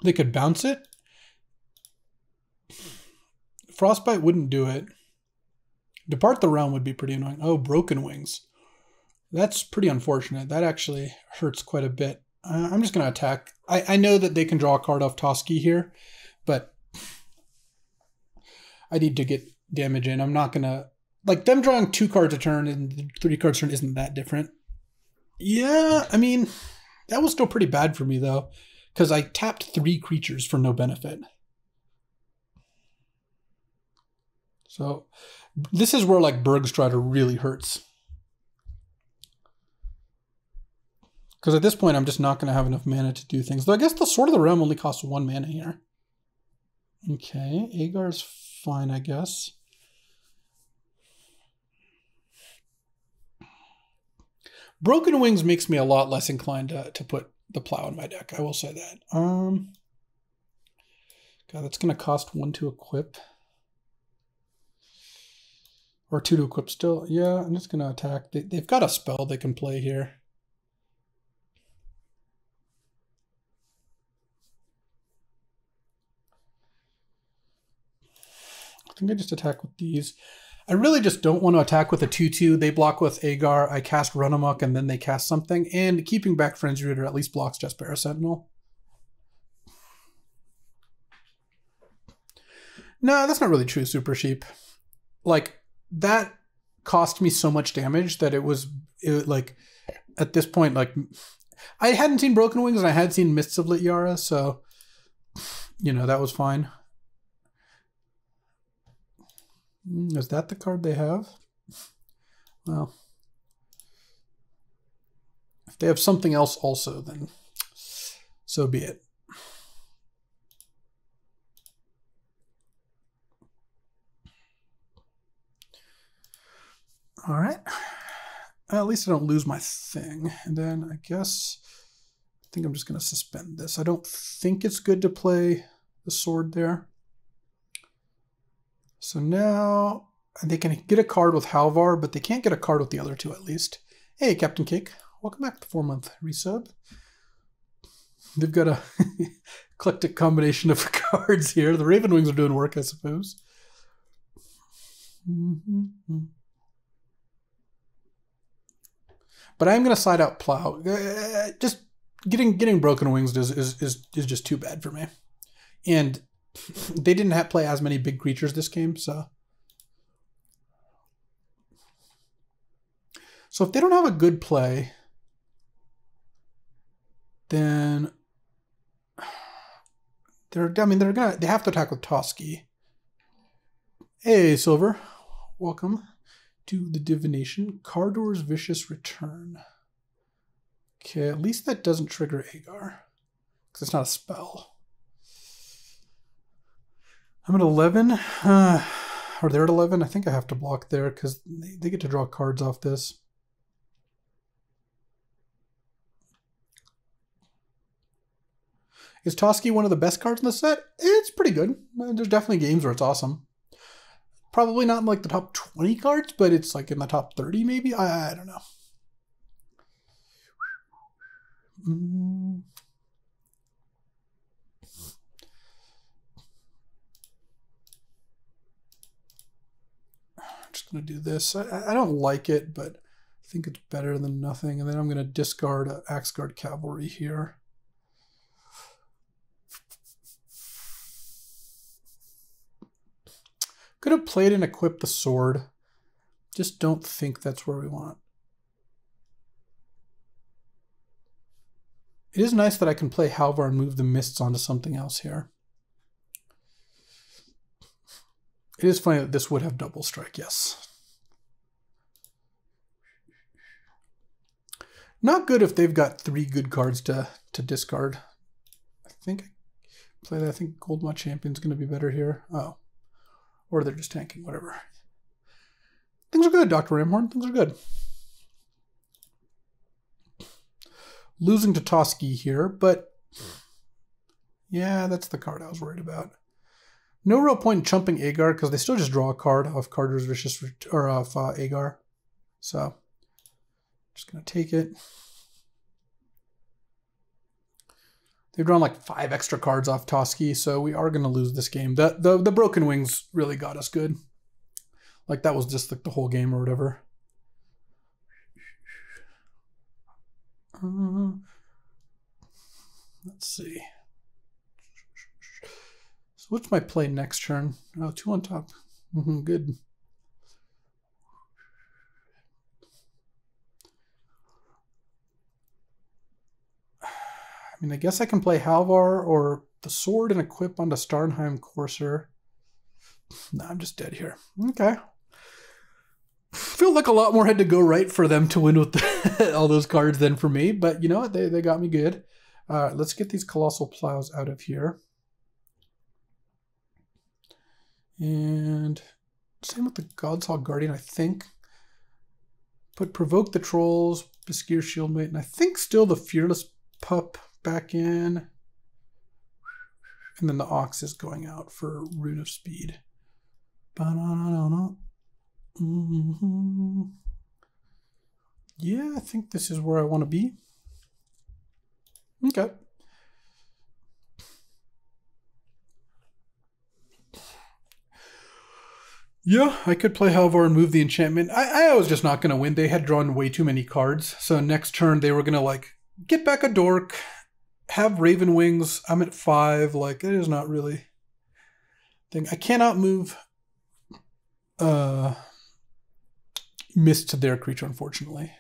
They could bounce it. Frostbite wouldn't do it. Depart the realm would be pretty annoying. Oh, broken wings. That's pretty unfortunate. That actually hurts quite a bit. Uh, I'm just going to attack. I, I know that they can draw a card off Toski here, but I need to get damage in. I'm not going to... Like, them drawing two cards a turn and three cards a turn isn't that different. Yeah, I mean, that was still pretty bad for me though, because I tapped three creatures for no benefit. So this is where like Bergstrider really hurts. Because at this point, I'm just not going to have enough mana to do things. Though I guess the Sword of the Realm only costs one mana here. Okay, Aegar's fine, I guess. Broken Wings makes me a lot less inclined to, to put the plow in my deck. I will say that. Um, God, that's going to cost one to equip. Or two to equip still. Yeah, I'm just going to attack. They, they've got a spell they can play here. I think I just attack with these. I really just don't want to attack with a 2-2. They block with Aegar, I cast Run Amok, and then they cast something. And keeping back Frenzied Raider at least blocks Jaspera Sentinel. No, that's not really true, Super Sheep. Like, that cost me so much damage that it was, it, like, at this point, like, I hadn't seen Broken Wings and I had seen Mists of Littjara, so, you know, that was fine. Is that the card they have? Well. If they have something else also, then so be it. All right. At least I don't lose my thing. And then I guess I think I'm just going to suspend this. I don't think it's good to play the sword there. So now they can get a card with Halvar, but they can't get a card with the other two at least. Hey, Captain Cake. Welcome back to four month resub. They've got a eclectic combination of cards here. The Raven Wings are doing work, I suppose. Mm -hmm. But I'm going to side out Plow. Uh, just getting getting Broken Wings is, is, is, is just too bad for me. And they didn't have play as many big creatures this game, so So if they don't have a good play, then they're I mean they're gonna they have to attack with Toski. Hey Silver, welcome to the divination. Kardur's vicious return. Okay, at least that doesn't trigger Aegar. Because it's not a spell. I'm at 11. Uh, or they're at 11. I think I have to block there because they, they get to draw cards off this. Is Toski one of the best cards in the set? It's pretty good. There's definitely games where it's awesome. Probably not in like the top 20 cards, but it's like in the top 30 maybe? I, I don't know. Mm. I'm just going to do this. I, I don't like it, but I think it's better than nothing. And then I'm going to discard Axgard Cavalry here. Could have played and equipped the sword. Just don't think that's where we want. It is nice that I can play Halvar and move the mists onto something else here. It is funny that this would have double strike, yes. Not good if they've got three good cards to, to discard. I think play that. I think Goldmaw Champion's going to be better here. Oh. Or they're just tanking, whatever. Things are good, Dr. Ramhorn. Things are good. Losing to Toski here, but yeah, that's the card I was worried about. No real point in chumping Aegar because they still just draw a card off Kardur's Vicious or off uh, Aegar. So, just gonna take it. They've drawn like five extra cards off Toski, so we are going to lose this game. The, the the broken wings really got us good. Like that was just like the whole game or whatever. Uh, let's see. So what's my play next turn? Oh, two on top. Mm -hmm, good. Mean, I guess I can play Halvar or the sword and equip onto Starnheim Courser. No, I'm just dead here. Okay. Feel like a lot more had to go right for them to win with the, all those cards than for me, but you know what? They, they got me good. All right, let's get these Colossal Plows out of here. And same with the God's Hall Guardian, I think. Put Provoke the Trolls, Beskir Shieldmate, and I think still the Fearless Pup back in. And then the ox is going out for Rune of Speed. Mm -hmm. Yeah, I think this is where I want to be. Okay. Yeah, I could play Halvar and move the enchantment. I, I was just not going to win. They had drawn way too many cards. So next turn, they were going to like get back a dork, have Raven Wings. I'm at five. Like it is not really thing. I cannot move uh mist to their creature, unfortunately.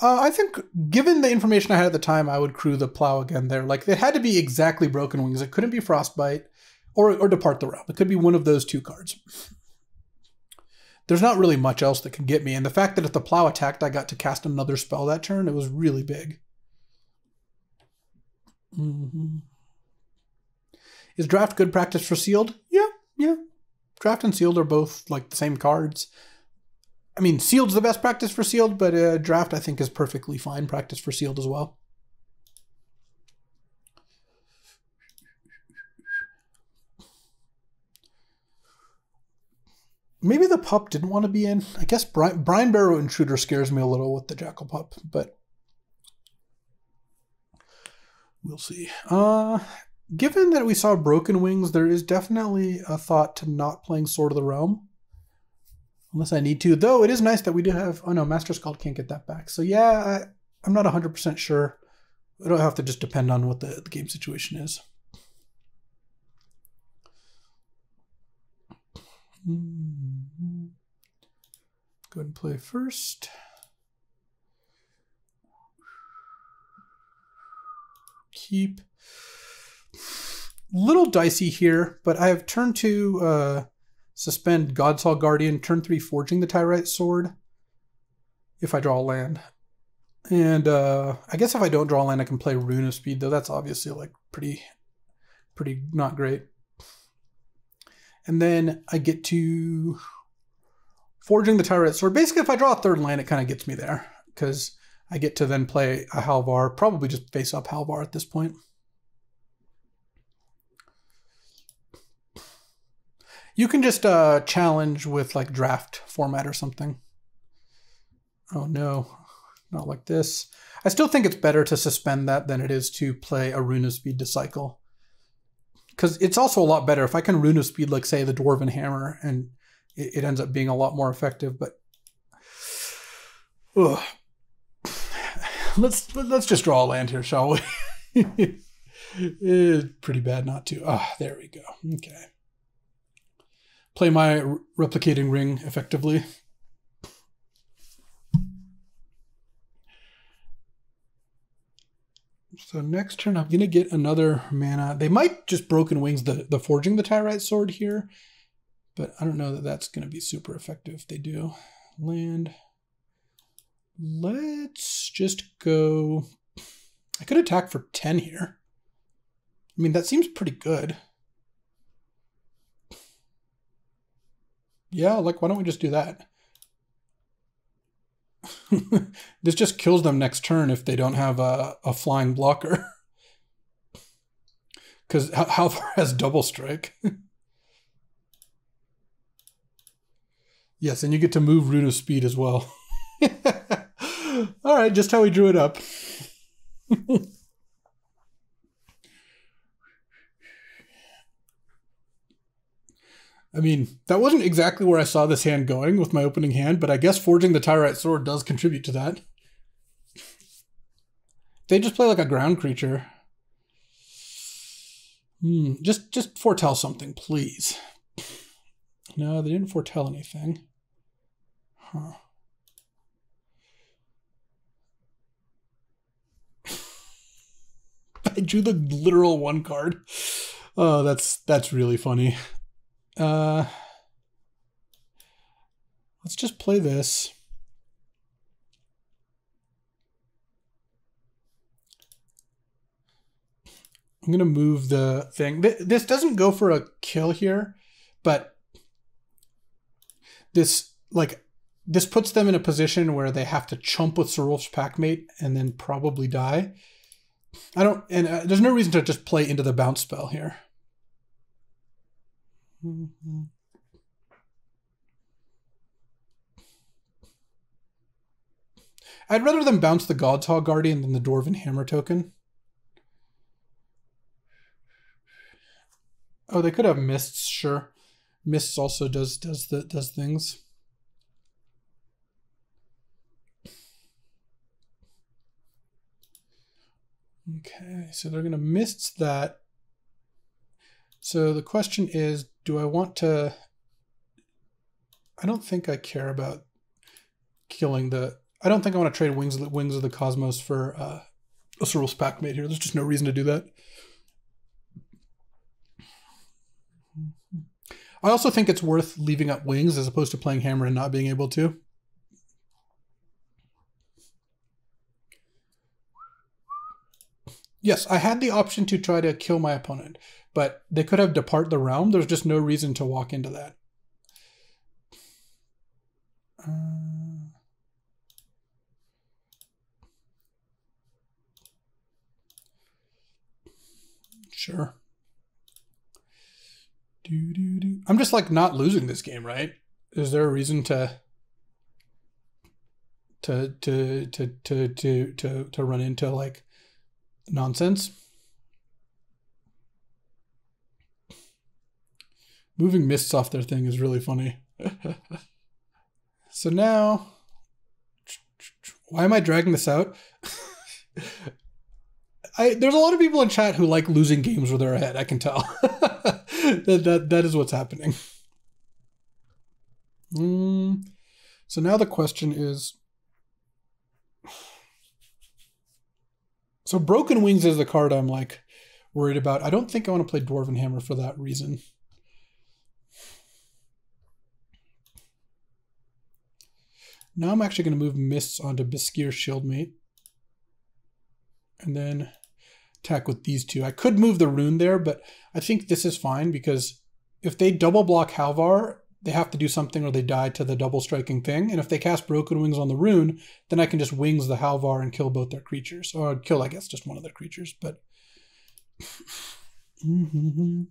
Uh, I think, given the information I had at the time, I would crew the plow again there. Like, it had to be exactly Broken Wings. It couldn't be Frostbite or, or Depart the Realm. It could be one of those two cards. there's not really much else that can get me. And the fact that if the plow attacked, I got to cast another spell that turn, it was really big. Mm-hmm. Is draft good practice for sealed? Yeah, yeah. Draft and sealed are both like the same cards. I mean, sealed's the best practice for sealed, but uh, draft I think is perfectly fine practice for sealed as well. Maybe the pup didn't want to be in. I guess Brian, Brinebarrow Intruder scares me a little with the Jackal pup, but we'll see. Uh, given that we saw Broken Wings, there is definitely a thought to not playing Sword of the Realm. Unless I need to. Though it is nice that we do have... Oh no, Master Skald can't get that back. So yeah, I, I'm not 100% sure. I don't have to just depend on what the, the game situation is. Mm-hmm. Go ahead and play first. Keep. Little dicey here, but I have turn two uh, suspend God's Hall Guardian, turn three forging the Tyrite Sword if I draw a land. And uh, I guess if I don't draw a land, I can play Rune of Speed, though that's obviously like pretty, pretty not great. And then I get to Forging the Tyrite Sword. Basically, if I draw a third land, it kind of gets me there because I get to then play a Halvar, probably just face up Halvar at this point. You can just uh, challenge with like draft format or something. Oh no, not like this. I still think it's better to suspend that than it is to play a Rune of Speed to cycle because it's also a lot better if I can rune of speed, like say the dwarven hammer, and it, it ends up being a lot more effective. But ugh. Let's let's just draw a land here, shall we? it's pretty bad not to. Ah, oh, there we go. Okay. Play my replicating ring effectively. So next turn, I'm going to get another mana. They might just Broken Wings the, the Forging the Tyrite Sword here, but I don't know that that's going to be super effective if they do. Land. Let's just go... I could attack for 10 here. I mean, that seems pretty good. Yeah, like, why don't we just do that? this just kills them next turn if they don't have a, a flying blocker. Because how, Halvar has double strike. yes, and you get to move Rune of Speed as well. All right, just how we drew it up. I mean, that wasn't exactly where I saw this hand going with my opening hand, but I guess forging the Tyrite Sword does contribute to that. They just play like a ground creature. Hmm, just just foretell something, please. No, they didn't foretell anything. Huh. I drew the literal one card. Oh, that's that's really funny. Uh, let's just play this. I'm going to move the thing. This doesn't go for a kill here, but this, like, this puts them in a position where they have to chump with Sarulf's Packmate and then probably die. I don't, and uh, there's no reason to just play into the bounce spell here. I'd rather them bounce the God's Hall Guardian than the Dwarven Hammer token. Oh, they could have mists, sure. Mists also does does the does things. Okay, so they're gonna mists that. So the question is, do I want to... I don't think I care about killing the... I don't think I want to trade Wings of the, Wings of the Cosmos for uh, a Sarulf's Packmate here. There's just no reason to do that. I also think it's worth leaving up wings as opposed to playing hammer and not being able to. Yes, I had the option to try to kill my opponent, but they could have depart the realm. There's just no reason to walk into that. Uh, sure. Do, do, do. I'm just like not losing this game, right? Is there a reason to to to to to to to, to run into like nonsense? Moving mists off their thing is really funny. so now, why am I dragging this out? I, there's a lot of people in chat who like losing games where they're ahead. I can tell. that, that that is what's happening. Mm. So now the question is. So Broken Wings is the card I'm like worried about. I don't think I want to play Dwarven Hammer for that reason. Now I'm actually going to move Mists onto Beskir Shieldmate. And then attack with these two. I could move the rune there, but I think this is fine because if they double block Halvar, they have to do something or they die to the double striking thing. And if they cast Broken Wings on the rune, then I can just wings the Halvar and kill both their creatures. Or kill, I guess, just one of their creatures, but... and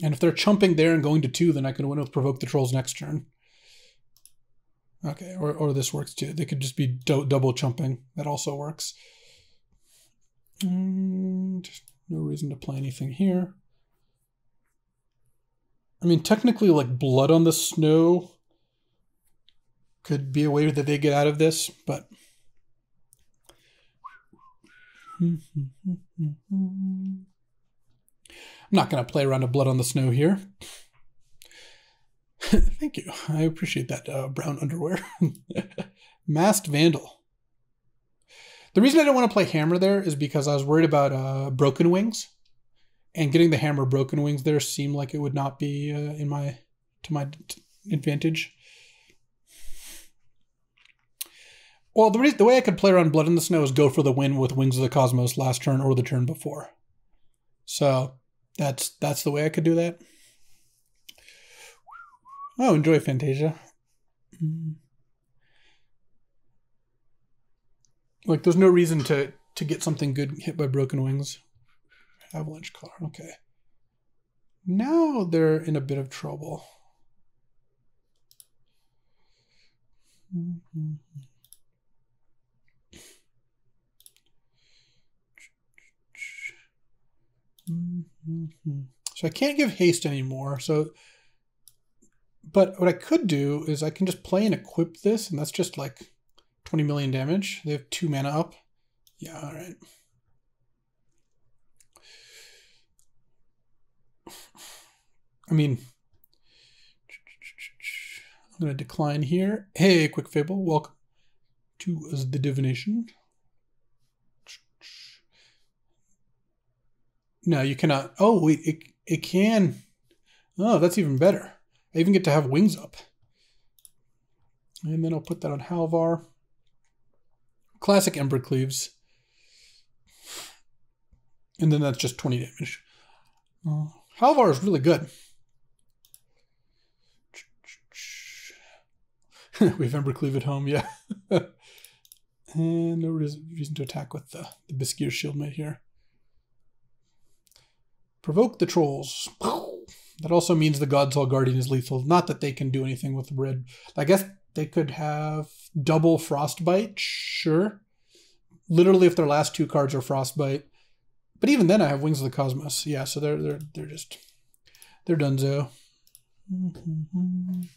if they're chumping there and going to two, then I can win with Provoke the Trolls next turn. Okay, or, or this works too. They could just be do double chumping. That also works. Mm, and no reason to play anything here. I mean, technically, like blood on the snow could be a way that they get out of this, but. I'm not going to play around a blood on the snow here. Thank you. I appreciate that uh, brown underwear. Masked Vandal. The reason I don't want to play Hammer there is because I was worried about uh, Broken Wings, and getting the Hammer Broken Wings there seemed like it would not be uh, in my to my advantage. Well, the the way I could play around Blood in the Snow is go for the win with Wings of the Cosmos last turn or the turn before. So that's that's the way I could do that. Oh, enjoy Fantasia. Mm. Like, there's no reason to to get something good hit by Broken Wings. Avalanche Caller. Okay. Now they're in a bit of trouble. So I can't give haste anymore. So but what I could do is I can just play and equip this, and that's just like 20 million damage. They have two mana up. Yeah, all right. I mean, I'm going to decline here. Hey, Quick Fable, welcome to the divination. No, you cannot. Oh, wait, it, it can. Oh, that's even better. I even get to have wings up. And then I'll put that on Halvar. Classic Embercleaves. And then that's just 20 damage. Uh, Halvar is really good. We've Embercleave at home, yeah. and no reason to attack with the, the Beskir Shieldmate here. Provoke the trolls. That also means the God's Hall Guardian is lethal. Not that they can do anything with red. I guess they could have double Frostbite, sure. Literally, if their last two cards are Frostbite. But even then, I have Wings of the Cosmos. Yeah, so they're they're they're just they're donezo. Mm -hmm.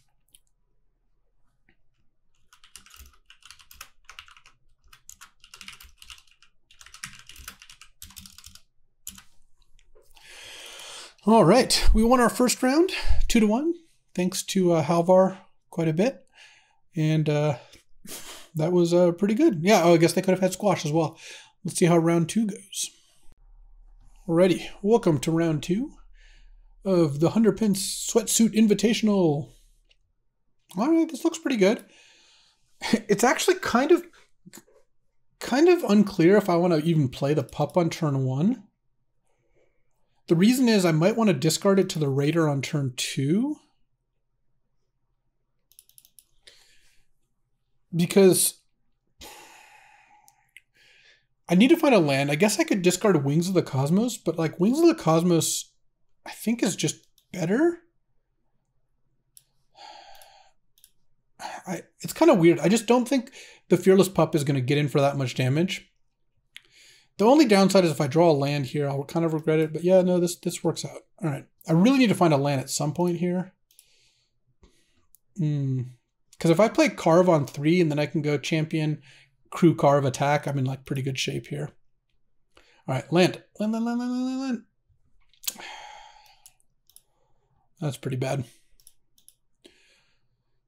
All right, we won our first round, two to one, thanks to uh, Halvar quite a bit, and uh, that was uh, pretty good. Yeah, oh, I guess they could have had squash as well. Let's see how round two goes. Alrighty, welcome to round two of the Hunter Pence Sweatsuit Invitational. Alright, this looks pretty good. It's actually kind of kind of unclear if I want to even play the pup on turn one. The reason is I might want to discard it to the raider on turn two. Because I need to find a land. I guess I could discard Wings of the Cosmos, but like Wings of the Cosmos, I think is just better. I, it's kind of weird. I just don't think the Fearless Pup is going to get in for that much damage. The only downside is if I draw a land here, I'll kind of regret it. But yeah, no, this this works out. All right. I really need to find a land at some point here. Hmm. Because if I play Karve on three and then I can go champion, crew Karve attack, I'm in like pretty good shape here. All right, land. Land, land, land, land, land, land. That's pretty bad.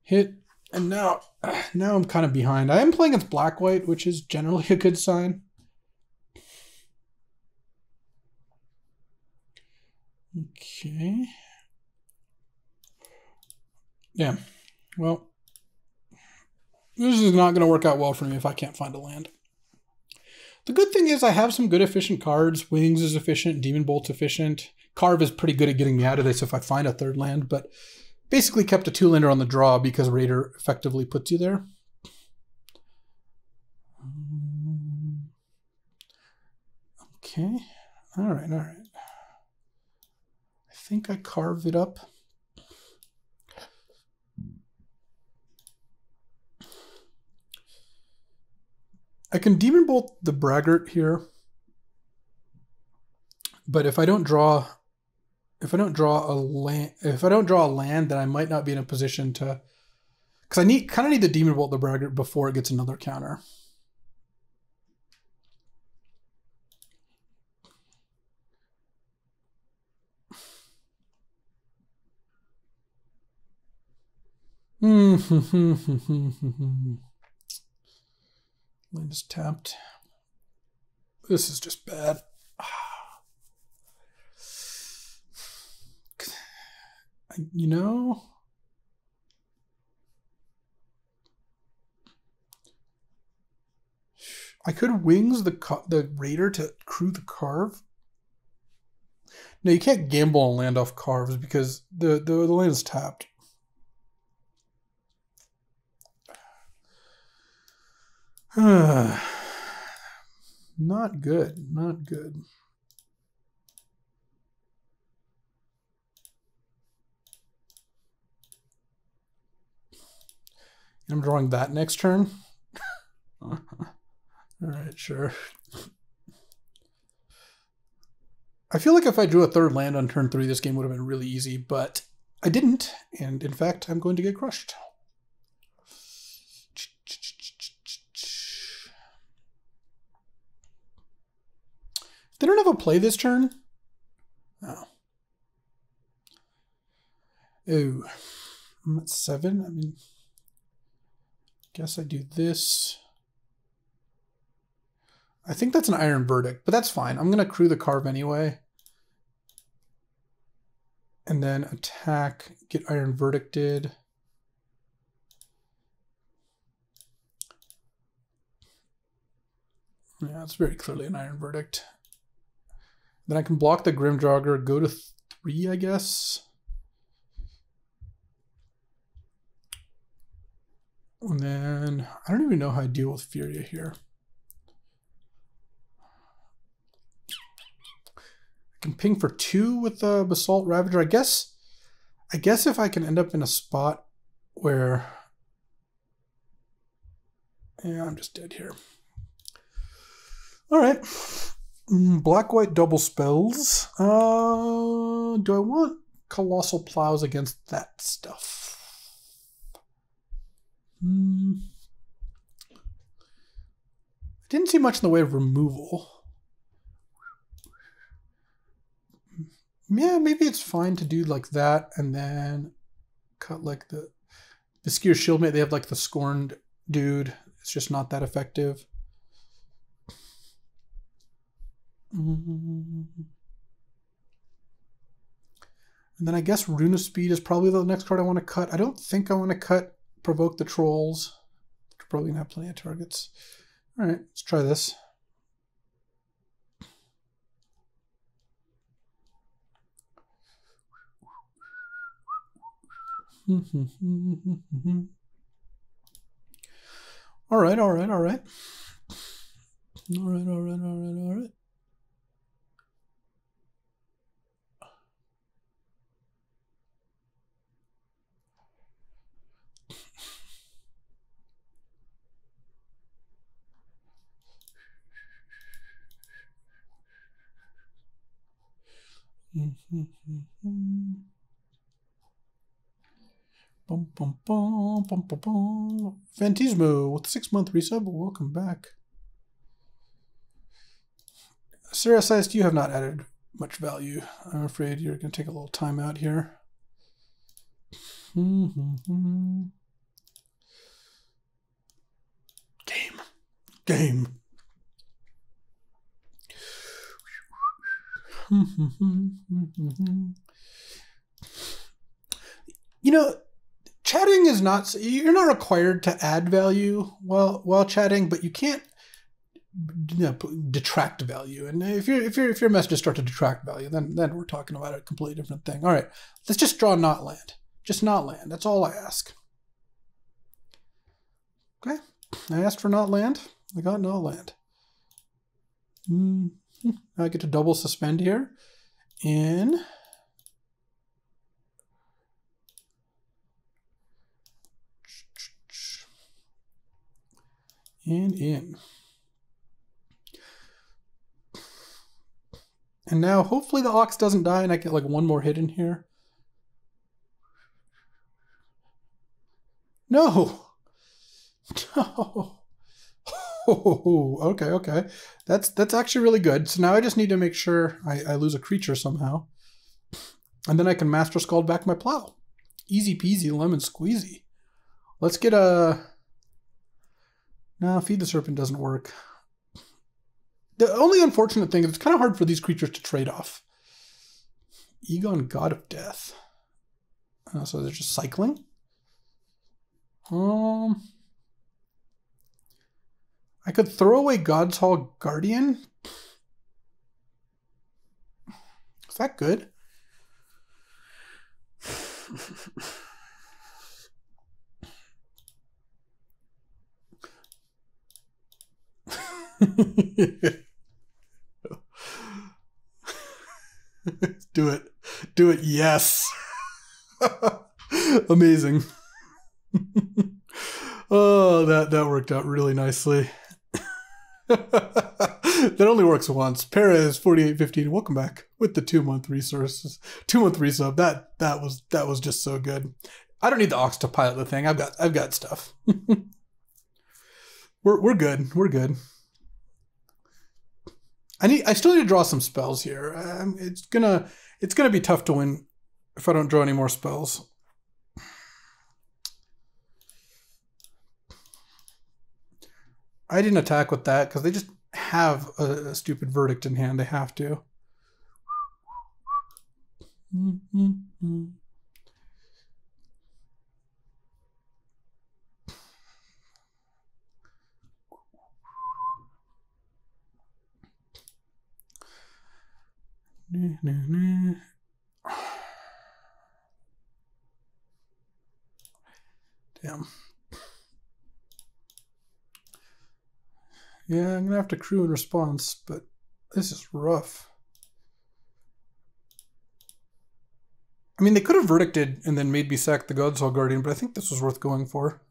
Hit. And now, now I'm kind of behind. I am playing against black-white, which is generally a good sign. Okay. Yeah. Well, this is not going to work out well for me if I can't find a land. The good thing is I have some good efficient cards. Wings is efficient, Demon Bolt's efficient. Karve is pretty good at getting me out of this if I find a third land, but basically kept a two-lander on the draw because Raider effectively puts you there. Um, okay. All right, all right. I think I carve it up. I can Demon Bolt the Braggart here. But if I don't draw if I don't draw a land if I don't draw a land, then I might not be in a position to because I need kind of need the Demon Bolt the Braggart before it gets another counter. Mm-hmm. Land is tapped. This is just bad. You know, I could wings the the raider to crew the karve. No, you can't gamble on land off carves because the the, the land is tapped. not good. Not good. I'm drawing that next turn. All right, sure. I feel like if I drew a third land on turn three, this game would have been really easy, but I didn't. And in fact, I'm going to get crushed. They don't have a play this turn? Oh. Ooh. I'm at seven. I mean, guess I do this. I think that's an iron verdict, but that's fine. I'm going to crew the karve anyway. And then attack, get iron verdicted. Yeah, it's very clearly an iron verdict. Then I can block the Grim Draugr, go to three, I guess. And then I don't even know how I deal with Firja here. I can ping for two with the Basalt Ravager. I guess I guess if I can end up in a spot where Yeah, I'm just dead here. All right. Mm, black white double spells. Uh, do I want colossal plows against that stuff? I didn't see much in the way of removal. Yeah, maybe it's fine to do like that and then cut like the Beskir Shieldmate. They have like the scorned dude. It's just not that effective. And then I guess Rune of Speed is probably the next card I want to cut. I don't think I want to cut Provoke the Trolls. Probably gonna have plenty of targets. All right, let's try this. all right, all right, all right. All right, all right, all right, all right. Bum, bum, bum, bum, bum, bum. Fantismo with six month resub. Welcome back. Sarah you have not added much value. I'm afraid you're going to take a little time out here. Game. Game. You know, chatting is not you're not required to add value while while chatting, but you can't you know, detract value. And if your if your if your messages start to detract value, then then we're talking about a completely different thing. All right, let's just draw not land. Just not land. That's all I ask. Okay, I asked for not land. I got not land. Mm. I get to double suspend here. In and in. And now hopefully the ox doesn't die and I get like one more hit in here. No. No. Oh, okay, okay. That's that's actually really good. So now I just need to make sure I, I lose a creature somehow. And then I can Master Skald back my plow. Easy peasy lemon squeezy. Let's get a no, Feed the Serpent doesn't work. The only unfortunate thing is it's kind of hard for these creatures to trade off. Egon, God of Death. Uh, so they're just cycling. Um, I could throw away God's Hall Guardian. Is that good? Do it. Do it. Yes. Amazing. oh, that that worked out really nicely. that only works once. Perez forty eight fifteen. Welcome back with the two month resources, two month resub. That that was that was just so good. I don't need the ox to pilot the thing. I've got I've got stuff. we're we're good. We're good. I need. I still need to draw some spells here. Um, it's gonna. It's gonna be tough to win if I don't draw any more spells. I didn't attack with that because they just have a, a, stupid verdict in hand. They have to. Mm. Damn. Yeah, I'm gonna have to crew in response, but this is rough. I mean, they could have verdicted and then made me sack the God's Hall Guardian, but I think this was worth going for.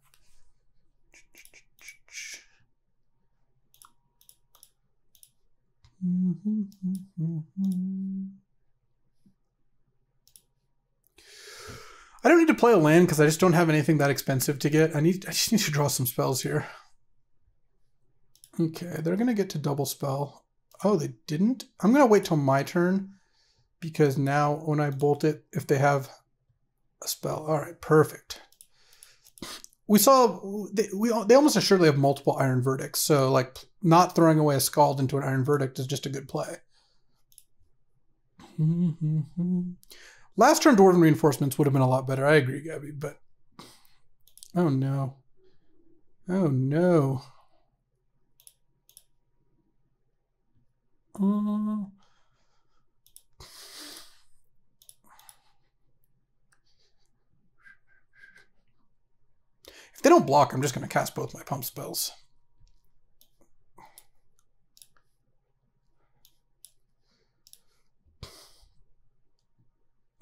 I don't need to play a land because I just don't have anything that expensive to get. I need I just need to draw some spells here. Okay, they're gonna get to double spell. Oh, they didn't? I'm gonna wait till my turn because now when I bolt it, if they have a spell. All right, perfect we saw they, we they almost assuredly have multiple iron verdicts. So like not throwing away a Skald into an iron verdict is just a good play. Last turn Dwarven Reinforcements would have been a lot better. I agree, Gabby, but... Oh, no. Oh, no. Uh... If they don't block, I'm just going to cast both my pump spells.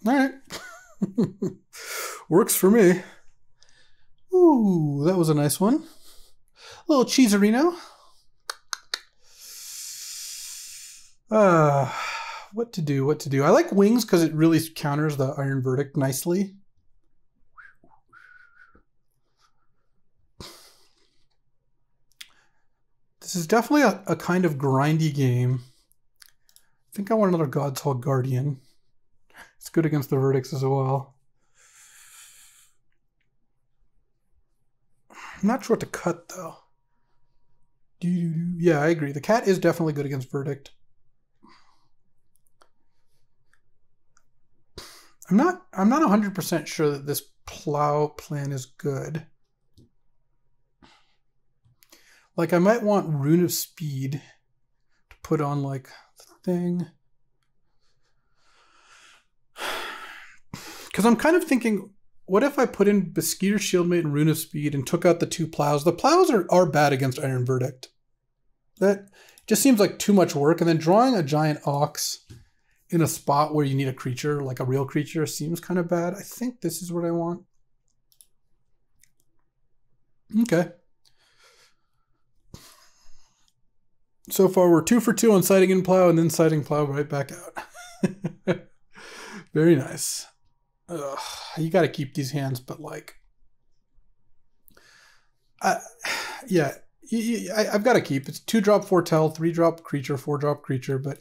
All right. Works for me. Ooh, that was a nice one. A little cheeserino. Uh, what to do, what to do. I like wings because it really counters the Iron Verdict nicely. This is definitely a, a kind of grindy game. I think I want another God's Hall Guardian. It's good against the verdicts as well. I'm not sure what to cut though. Yeah, I agree. The cat is definitely good against verdict. I'm not I'm not 100% sure that this plow plan is good. Like I might want Rune of Speed to put on like the thing. Because I'm kind of thinking, what if I put in Beskir Shieldmate and Rune of Speed and took out the two plows? The plows are, are bad against Iron Verdict. That just seems like too much work. And then drawing a giant ox in a spot where you need a creature, like a real creature, seems kind of bad. I think this is what I want. Okay. So far, we're two for two on sighting in plow and then sighting plow right back out. Very nice. Ugh, you got to keep these hands, but like, I, yeah, I, have got to keep. It's two drop foretell, three drop creature, four drop creature, but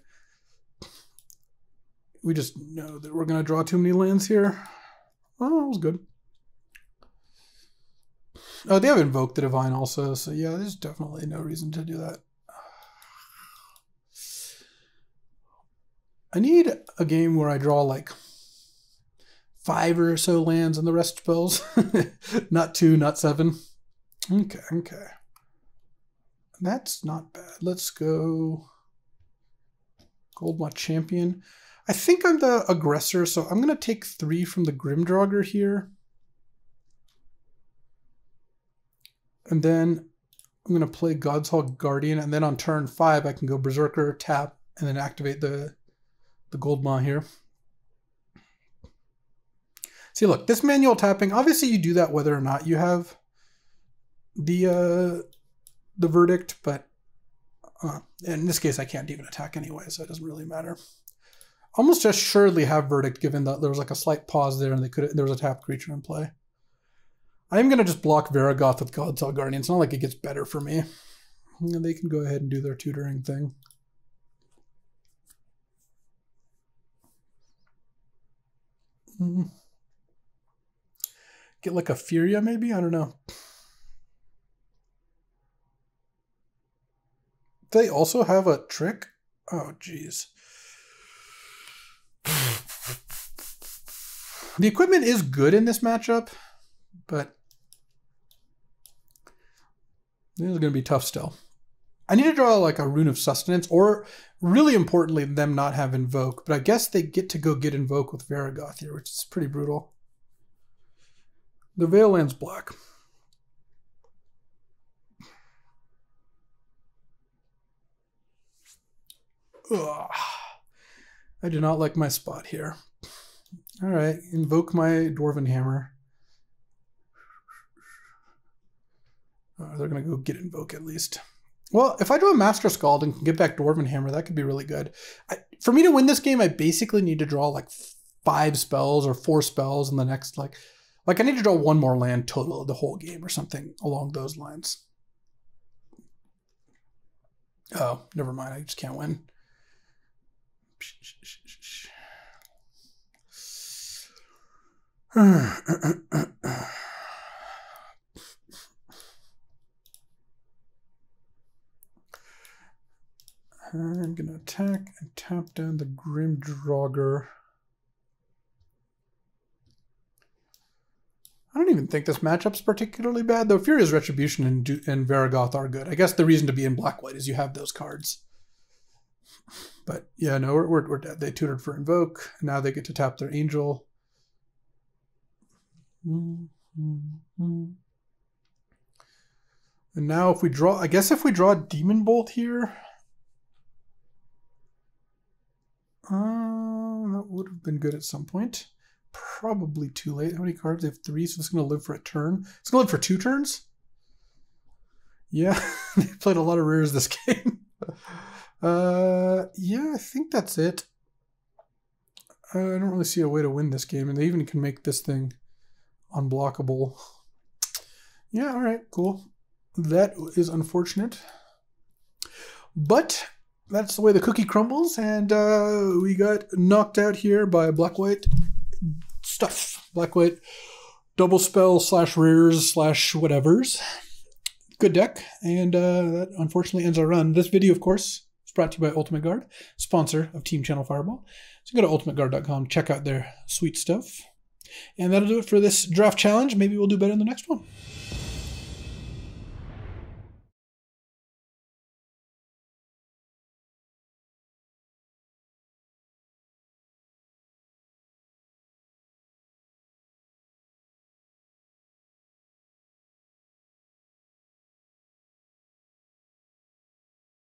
we just know that we're gonna draw too many lands here. Oh, that was good. Oh, they have invoked the divine also, so yeah, there's definitely no reason to do that. I need a game where I draw like five or so lands and the rest spells. not two, not seven. Okay, okay. That's not bad. Let's go Goldmaw Champion. I think I'm the aggressor, so I'm going to take three from the Grim Draugr here. And then I'm going to play God's Hall Guardian, and then on turn five, I can go Berserker, tap, and then activate the, the Goldmaw here. See, look, this manual tapping, obviously you do that whether or not you have the uh, the verdict, but uh, in this case, I can't even attack anyway, so it doesn't really matter. Almost assuredly have verdict, given that there was like a slight pause there and they could there was a tap creature in play. I am gonna just block Varragoth with God's Hall Guardian. It's not like it gets better for me. And they can go ahead and do their tutoring thing. Mm. Get like a Firja maybe? I don't know. They also have a trick? Oh, jeez. The equipment is good in this matchup, but this is going to be tough still. I need to draw like a Rune of Sustenance, or really importantly, them not have Invoke, but I guess they get to go get Invoke with Varragoth here, which is pretty brutal. The Veil lands black. Ugh. I do not like my spot here. All right, invoke my Dwarven Hammer. Uh, they're going to go get invoke at least. Well, if I do a Master Skald and can get back Dwarven Hammer, that could be really good. I, for me to win this game, I basically need to draw like five spells or four spells in the next like like I need to draw one more land total of the whole game or something along those lines. Oh, never mind. I just can't win. I'm gonna attack and tap down the Grim Draugr. I don't even think this matchup's particularly bad, though Firja's Retribution and, and Varragoth are good. I guess the reason to be in black-white is you have those cards. But yeah, no, we're, we're, we're. They tutored for Invoke. Now they get to tap their Angel. And now if we draw, I guess if we draw Demon Bolt here, uh, that would have been good at some point. Probably too late. How many cards? They have three, so it's going to live for a turn. It's going to live for two turns? Yeah, they played a lot of rares this game. Uh, yeah, I think that's it. I don't really see a way to win this game, and they even can make this thing unblockable. Yeah, all right, cool. That is unfortunate. But that's the way the cookie crumbles, and uh, we got knocked out here by black white stuff. Black white double spell slash rares slash whatevers. Good deck, and uh, that unfortunately ends our run. This video, of course, brought to you by Ultimate Guard, sponsor of Team Channel Fireball. So go to ultimateguard.com, check out their sweet stuff. And that'll do it for this draft challenge. Maybe we'll do better in the next one.